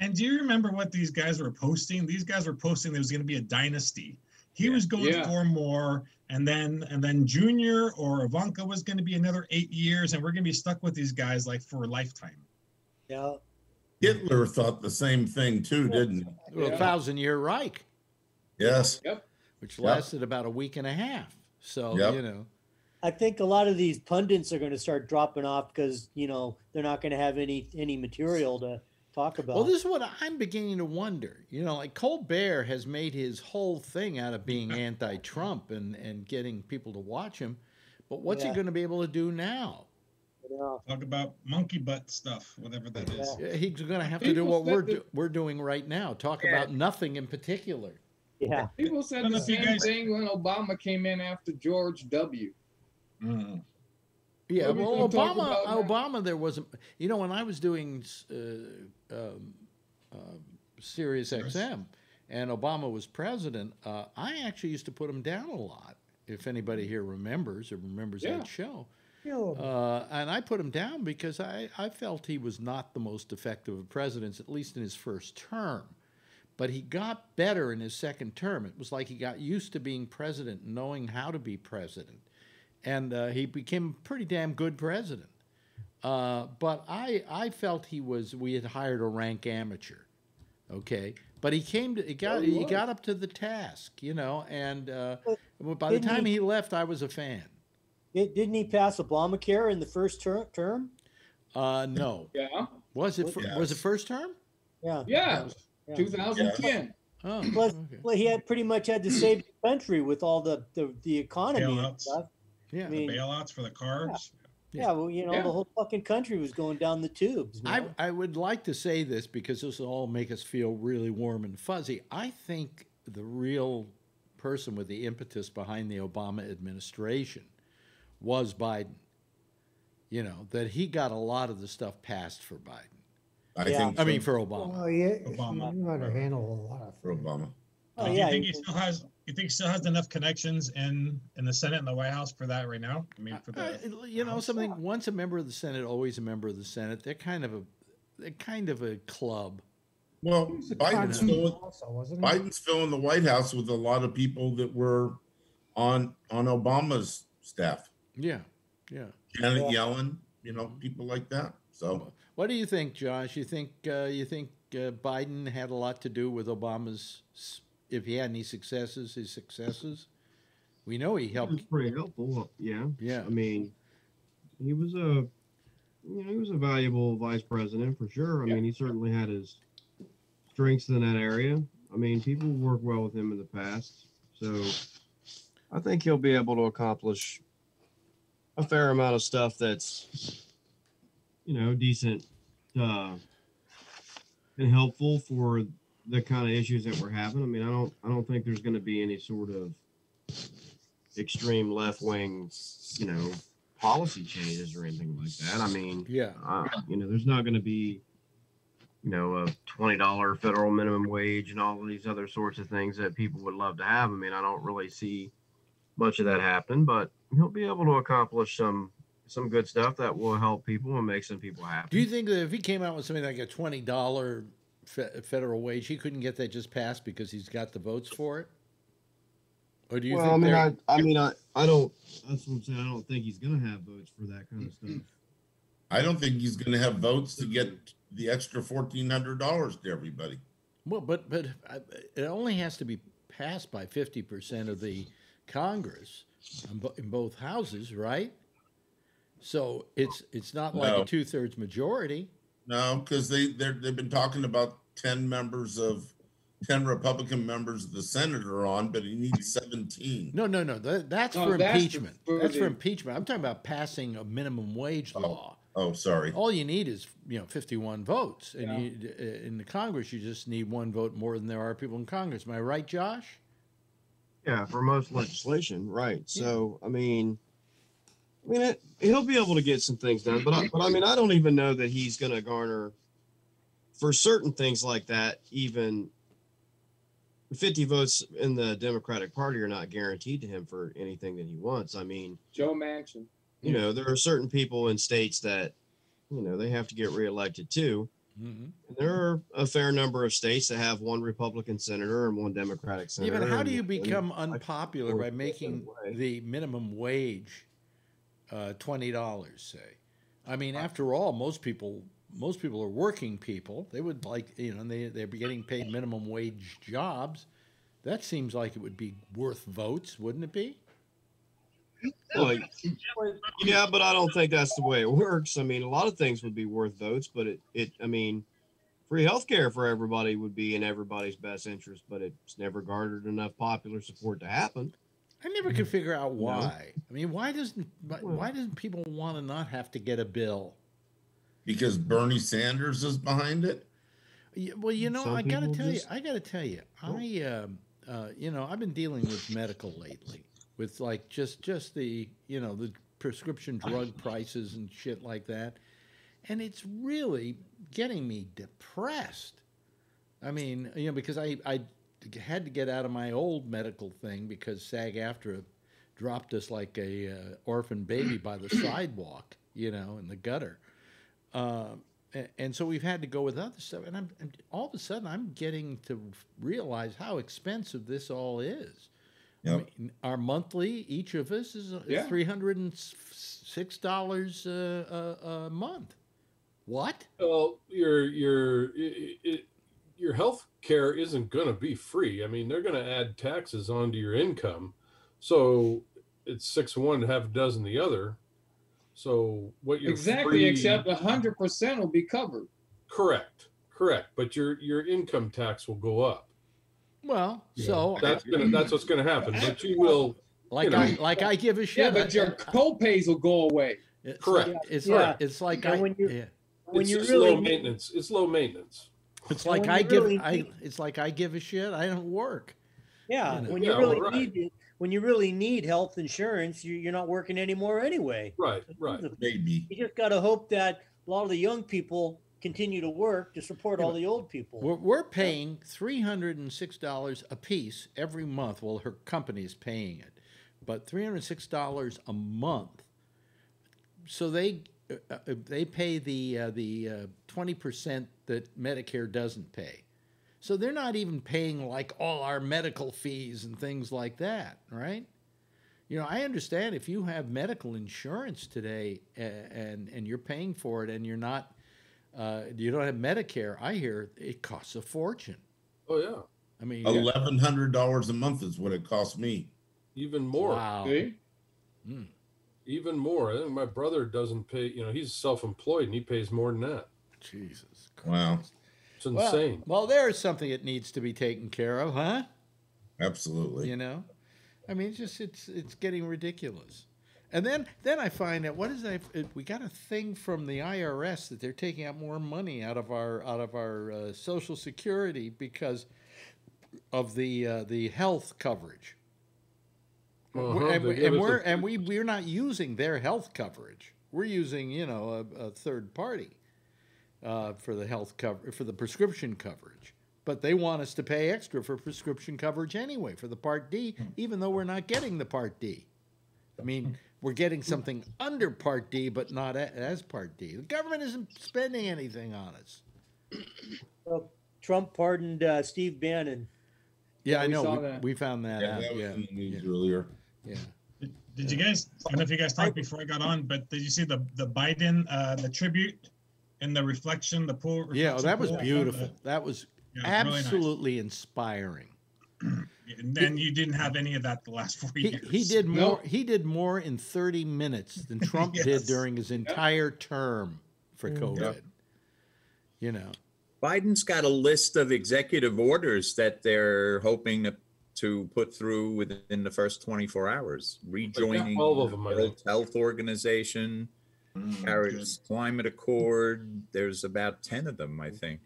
And do you remember what these guys were posting? These guys were posting there was going to be a dynasty. He was going Yeah. for more, and then and then Junior or Ivanka was going to be another eight years, and we're going to be stuck with these guys like for a lifetime. Yeah. Hitler thought the same thing too, didn't he? Well, Yeah. Thousand Year Reich, Yes. Yep. which Yep. lasted about a week and a half. So Yep. you know, I think a lot of these pundits are going to start dropping off because you know they're not going to have any any material to talk about. well, this is what I'm beginning to wonder. You know, like Colbert has made his whole thing out of being anti-Trump and and getting people to watch him, but what's he going to be able to do now? Yeah. Talk about monkey butt stuff, whatever that is. Yeah, He's going to have to do what we're do, we're doing right now. Talk Yeah. about nothing in particular. yeah. People said the know if you same guys- thing when Obama came in after George W. Mm. Yeah, well, Obama. Obama, there wasn't. You know, when I was doing uh, um, uh, Sirius XM, and Obama was president, uh, I actually used to put him down a lot. If anybody here remembers or remembers Yeah. that show, know, uh, and I put him down because I, I felt he was not the most effective of presidents, at least in his first term. But he got better in his second term. It was like he got used to being president, and knowing how to be president, and uh, he became a pretty damn good president. Uh, but I, I felt he was. We had hired a rank amateur, okay. But he came to. He got. Oh, he he got up to the task, you know. And uh, But by the time he- he left, I was a fan. Di- Didn't he pass Obamacare in the first ter- term? Uh, no. Yeah. Was it Yes. was it first term? Yeah. Yeah. Yeah. 2010. Oh, Plus, okay. well, he had pretty much had to save the country with all the the, the economy and stuff. Yeah. I mean, Bailouts for the cars. yeah, well, you know, Yeah. the whole fucking country was going down the tubes. I, Man. I would like to say this because this will all make us feel really warm and fuzzy. I think the real person with the impetus behind the Obama administration was Biden. You know, that he got a lot of the stuff passed for Biden. I Yeah. think. I mean, for Obama. well, yeah, Obama. you know how to handle a lot of for. Obama. Oh do yeah, you think he- he still has? You think he still has enough connections in in the Senate and the White House for that right now? I mean, for the Uh, you know House? something. Once a member of the Senate, always a member of the Senate. They're kind of a, they're kind of a club. Well, He was a Biden's filling, also, wasn't? Biden's filling the White House with a lot of people that were on on Obama's staff. Yeah, yeah. Janet Yellen, you know, people like that. So What do you think, Josh? You think uh, you think uh, Biden had a lot to do with Obama's, s- if he had any successes, his successes? We know he He was helped. pretty helpful. Yeah. Yeah. I mean, he was a, you know, he was a valuable vice president for sure. I mean, he certainly had his strengths in that area. I mean, people worked well with him in the past, so I think he'll be able to accomplish a fair amount of stuff that's, you know, decent uh, and helpful for the kind of issues that we're having. I mean, I don't, I don't think there's going to be any sort of extreme left wing, you know, policy changes or anything like that. I mean, Yeah. uh, you know, there's not going to be, you know, a twenty dollar federal minimum wage and all of these other sorts of things that people would love to have. I mean, I don't really see much of that happening, but he'll be able to accomplish some some good stuff that will help people and make some people happy. Do you think that if he came out with something like a twenty dollar federal wage, he couldn't get that just passed because he's got the votes for it? Or do you well, I mean, I, I mean, I, I don't. That's what I'm saying. I don't think he's going to have votes for that kind of stuff. I don't think he's going to have votes to get the extra fourteen hundred dollars to everybody. Well, but but it only has to be passed by fifty percent of the Congress in in both houses, right? So it's it's not like No. a two thirds majority. No, because they they're, they've been talking about ten members of ten Republican members of the Senate are on, but he needs seventeen. No, no, no. That, that's No, for that's the- impeachment. for that's for impeachment. I'm talking about passing a minimum wage law. Oh, sorry. All you need is you know 51 votes, and you, uh, in the Congress you just need one vote more than there are people in Congress. Am I right, Josh? Yeah, for most legislation, right? So, I mean, I mean, it, he'll be able to get some things done, but I, but I mean, I don't even know that he's going to garner for certain things like that. Even fifty votes in the Democratic Party are not guaranteed to him for anything that he wants. I mean, Joe Manchin. you know, there are certain people in states that, you know, they have to get reelected too. Mm-hmm. And there are a fair number of states that have one Republican senator and one Democratic senator. Even how do you become unpopular by making the minimum wage uh, twenty dollars? Say, I mean, after all, most people most people are working people. They would like you know they they're getting paid minimum wage jobs. That seems like it would be worth votes, wouldn't it be? Well, yeah, but I don't think that's the way it works. I mean, a lot of things would be worth votes, but it, it, I mean, free healthcare for everybody would be in everybody's best interest, but it's never garnered enough popular support to happen. I never could figure out You know? why. I mean, why doesn't why, why doesn't people want to not have to get a bill? Because Bernie Sanders is behind it. Yeah, well, you know, Some I got to tell just- you, I got to tell you, I, um, uh, you know, I've been dealing with medical lately, with like just just the you know the prescription drug prices and shit like that, and it's really getting me depressed. I mean, you know, because I I had to get out of my old medical thing because SAG-AFTRA dropped us like a uh, orphan baby by the sidewalk, you know, in the gutter. Um, a- and so we've had to go with other stuff, and I'm and all of a sudden I'm getting to realize how expensive this all is. I mean, our monthly, each of us is Yeah. three hundred and six dollars a, a, a month. What? Well, your your it, it, your health care isn't going to be free. I mean, they're going to add taxes onto your income, so it's six one half a dozen the other. So what you're Exactly, free- except hundred percent will be covered. correct, correct, but your your income tax will go up. Well, so that's gonna that's what's going to happen. But you will like you know, I like I give a shit. Yeah, but your co-pays will go away. It's Correct. Like, it's Yeah. like it's like And I when you- yeah. when it's you just really low maintenance. It's low maintenance. It's And like I give really I it's like I give a shit. I don't work. Yeah, You know. when you Yeah, really right. need it, when you really need health insurance, you, you're not working anymore anyway. Right, right. Maybe. You just got to hope that a lot of the young people continue to work to support all the old people. We're, we're paying three hundred and six dollars a piece every month. Well, her company is paying it, but three hundred six dollars a month. So they uh, uh, they pay the uh, the twenty percent that Medicare doesn't pay. So they're not even paying like all our medical fees and things like that, right? You know, I understand if you have medical insurance today uh, and and you're paying for it and you're not uh, you don't have Medicare, I hear it costs a fortune. Oh yeah. I mean, Eleven hundred dollars a month is what it cost me. even more. Wow. See? Mm. Even more. I think my brother doesn't pay. You know, he's self-employed and he pays more than that. Jesus. Wow. It's Well, insane. well, there's something that needs to be taken care of, huh? Absolutely. You know, I mean, it's just it's it's getting ridiculous. And then then I find out what is that? it- We got a thing from the IRS that they're taking out more money out of our out of our uh, Social Security because of the uh, the health coverage. Uh-huh, and we, and we're a- and we we're not using their health coverage. We're using you know a, a third party uh, for the health cover for the prescription coverage. But they want us to pay extra for prescription coverage anyway for the Part D, even though we're not getting the Part D. I mean, we're getting something under Part D, but not a, as Part D. The government isn't spending anything on us. Well, Trump pardoned uh, Steve Bannon. Yeah, Yeah, I we know. We, we found that Yeah, out. that was yeah, in the news yeah, earlier. Yeah. Did you guys? I don't know if you guys talked before I got on, but did you see the the Biden uh, the tribute and the reflection, the pool? Yeah, reflection that was pool? beautiful. That was Yeah, it was really nice. absolutely inspiring. And then you didn't have any of that the last four He, years. he did No. more. He did more in thirty minutes than Trump did during his entire term for Mm. COVID. You know, Biden's got a list of executive orders that they're hoping to, to put through within the first 24 hours. Rejoining 12 of them, the I World. Health Organization, Mm, Paris Climate Accord. There's about 10 of them, I think.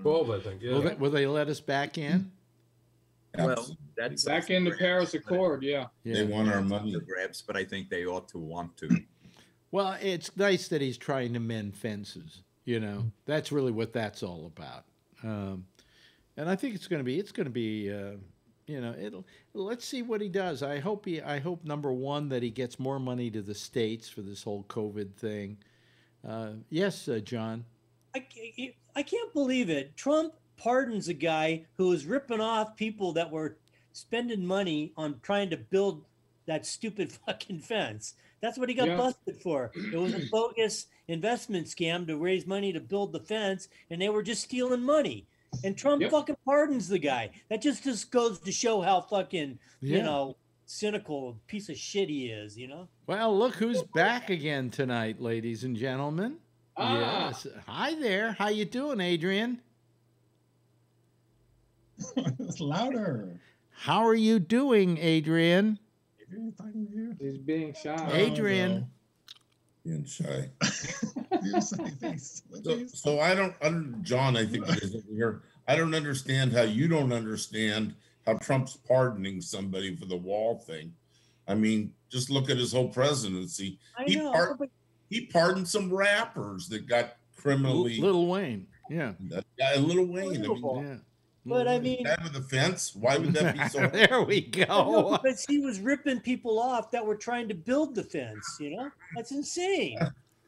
Twelve, I think. Yeah. will, they, will they let us back in? Well, that's Back in the Paris Accord, yeah. They want our money. the grabs, but I think they ought to want to. Well, it's nice that he's trying to mend fences. You know, that's really what that's all about. Um, and I think it's going to be. It's going to be. Uh, you know, it'll. Let's see what he does. I hope he. I hope number one that he gets more money to the states for this whole COVID thing. Uh, yes, uh, John. I, I can't believe it. Trump pardons a guy who was ripping off people that were spending money on trying to build that stupid fucking fence. That's what he got Yeah. busted for. It was a bogus investment scam to raise money to build the fence, and they were just stealing money. And Trump Yep. fucking pardons the guy. That just just goes to show how fucking Yeah. you know cynical piece of shit he is. You know. Well, look who's back again tonight, ladies and gentlemen. Ah. Yes. Hi there. How you doing, Adrian? it's louder. How are you doing, Adrian? Adrian talking to you? He's being shy. Adrian. Being shy. You say things. So, so I don't, I don't, John, I think it is over here. I don't understand how you don't understand how Trump's pardoning somebody for the wall thing. I mean, just look at his whole presidency. I He know. par- but He pardoned some rappers that got criminally. Little Wayne. Yeah. That guy, Little Wayne. I mean, Yeah. But I mean, that with the fence. Why would that be so? there we I know, go. because he was ripping people off that were trying to build the fence. You know, that's insane.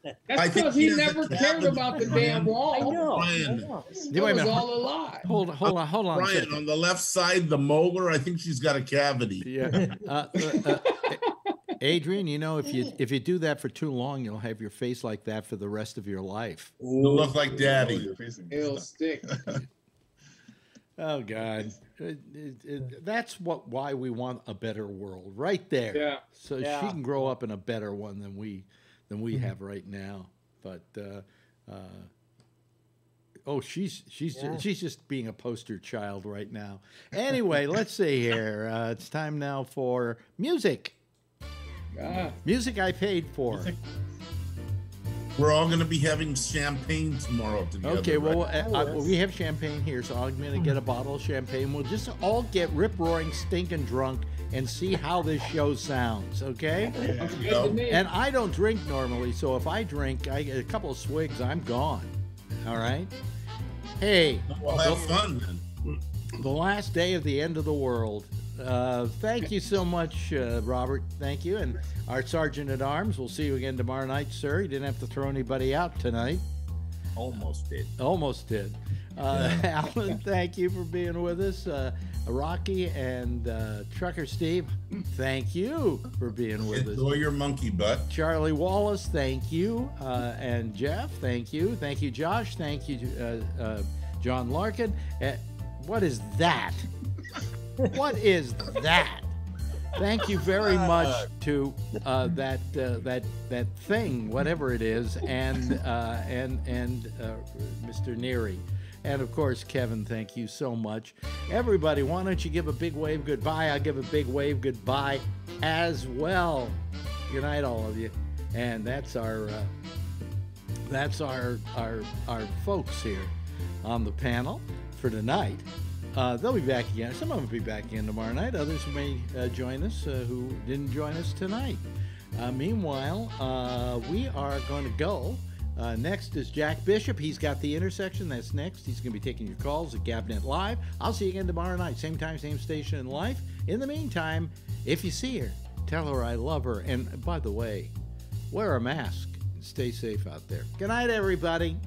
That's because he he never cared about the damn wall. I know. I Brian. know. It was all a lie. Hold, hold on, hold on. a Brian, on the left side, the molar, I think she's got a cavity. Yeah. Uh, uh, uh, Adrian, you know, if you if you do that for too long, you'll have your face like that for the rest of your life. You'll look like daddy. It'll stick. Oh God, It- it- it- that's what why we want a better world, right there. Yeah. So she can grow up in a better one than we than we have right now. But uh, uh, oh, she's she's Yeah. she's just being a poster child right now. Anyway, let's see here. Uh, it's time now for music. Ah, Music I paid for. We're all going to be having champagne tomorrow together. Okay, well, right? uh, uh, well, we have champagne here, so I'm going to get a bottle of champagne. We'll just all get rip roaring, stinking drunk and see how this show sounds, okay? sounds good to me. And I don't drink normally, so if I drink, I get a couple of swigs, I'm gone. All right? Hey, we'll have fun then. the last day of the end of the world. Uh, thank you so much, uh, Robert. Thank you. And our Sergeant at Arms, we'll see you again tomorrow night, sir. You didn't have to throw anybody out tonight. Almost did. Almost did. Uh, Alan, thank you for being with us. Uh, Rocky and uh, Trucker Steve, thank you for being with us. Enjoy your monkey butt. Charlie Wallace, thank you. Uh, and Jeff, thank you. Thank you, Josh. Thank you, uh, uh, John Larkin. Uh, what is that? What is that? thank you very much to uh, that uh, that that thing, whatever it is, and uh, and and uh, Mr. Neary. And of course, Kevin, thank you so much. Everybody, why don't you give a big wave goodbye? I'll give a big wave goodbye as well. Good night, all of you. And that's our uh, that's our our our folks here on the panel for tonight. Uh, they'll be back again. Some of them will be back again tomorrow night. Others may uh, join us uh, who didn't join us tonight. Uh, meanwhile, uh, we are going to go. Uh, next is Jack Bishop. He's got the intersection. That's next. He's going to be taking your calls at Gabnet Live. I'll see you again tomorrow night, same time, same station in life. In the meantime, if you see her, tell her I love her. And by the way, wear a mask. Stay safe out there. Good night, everybody.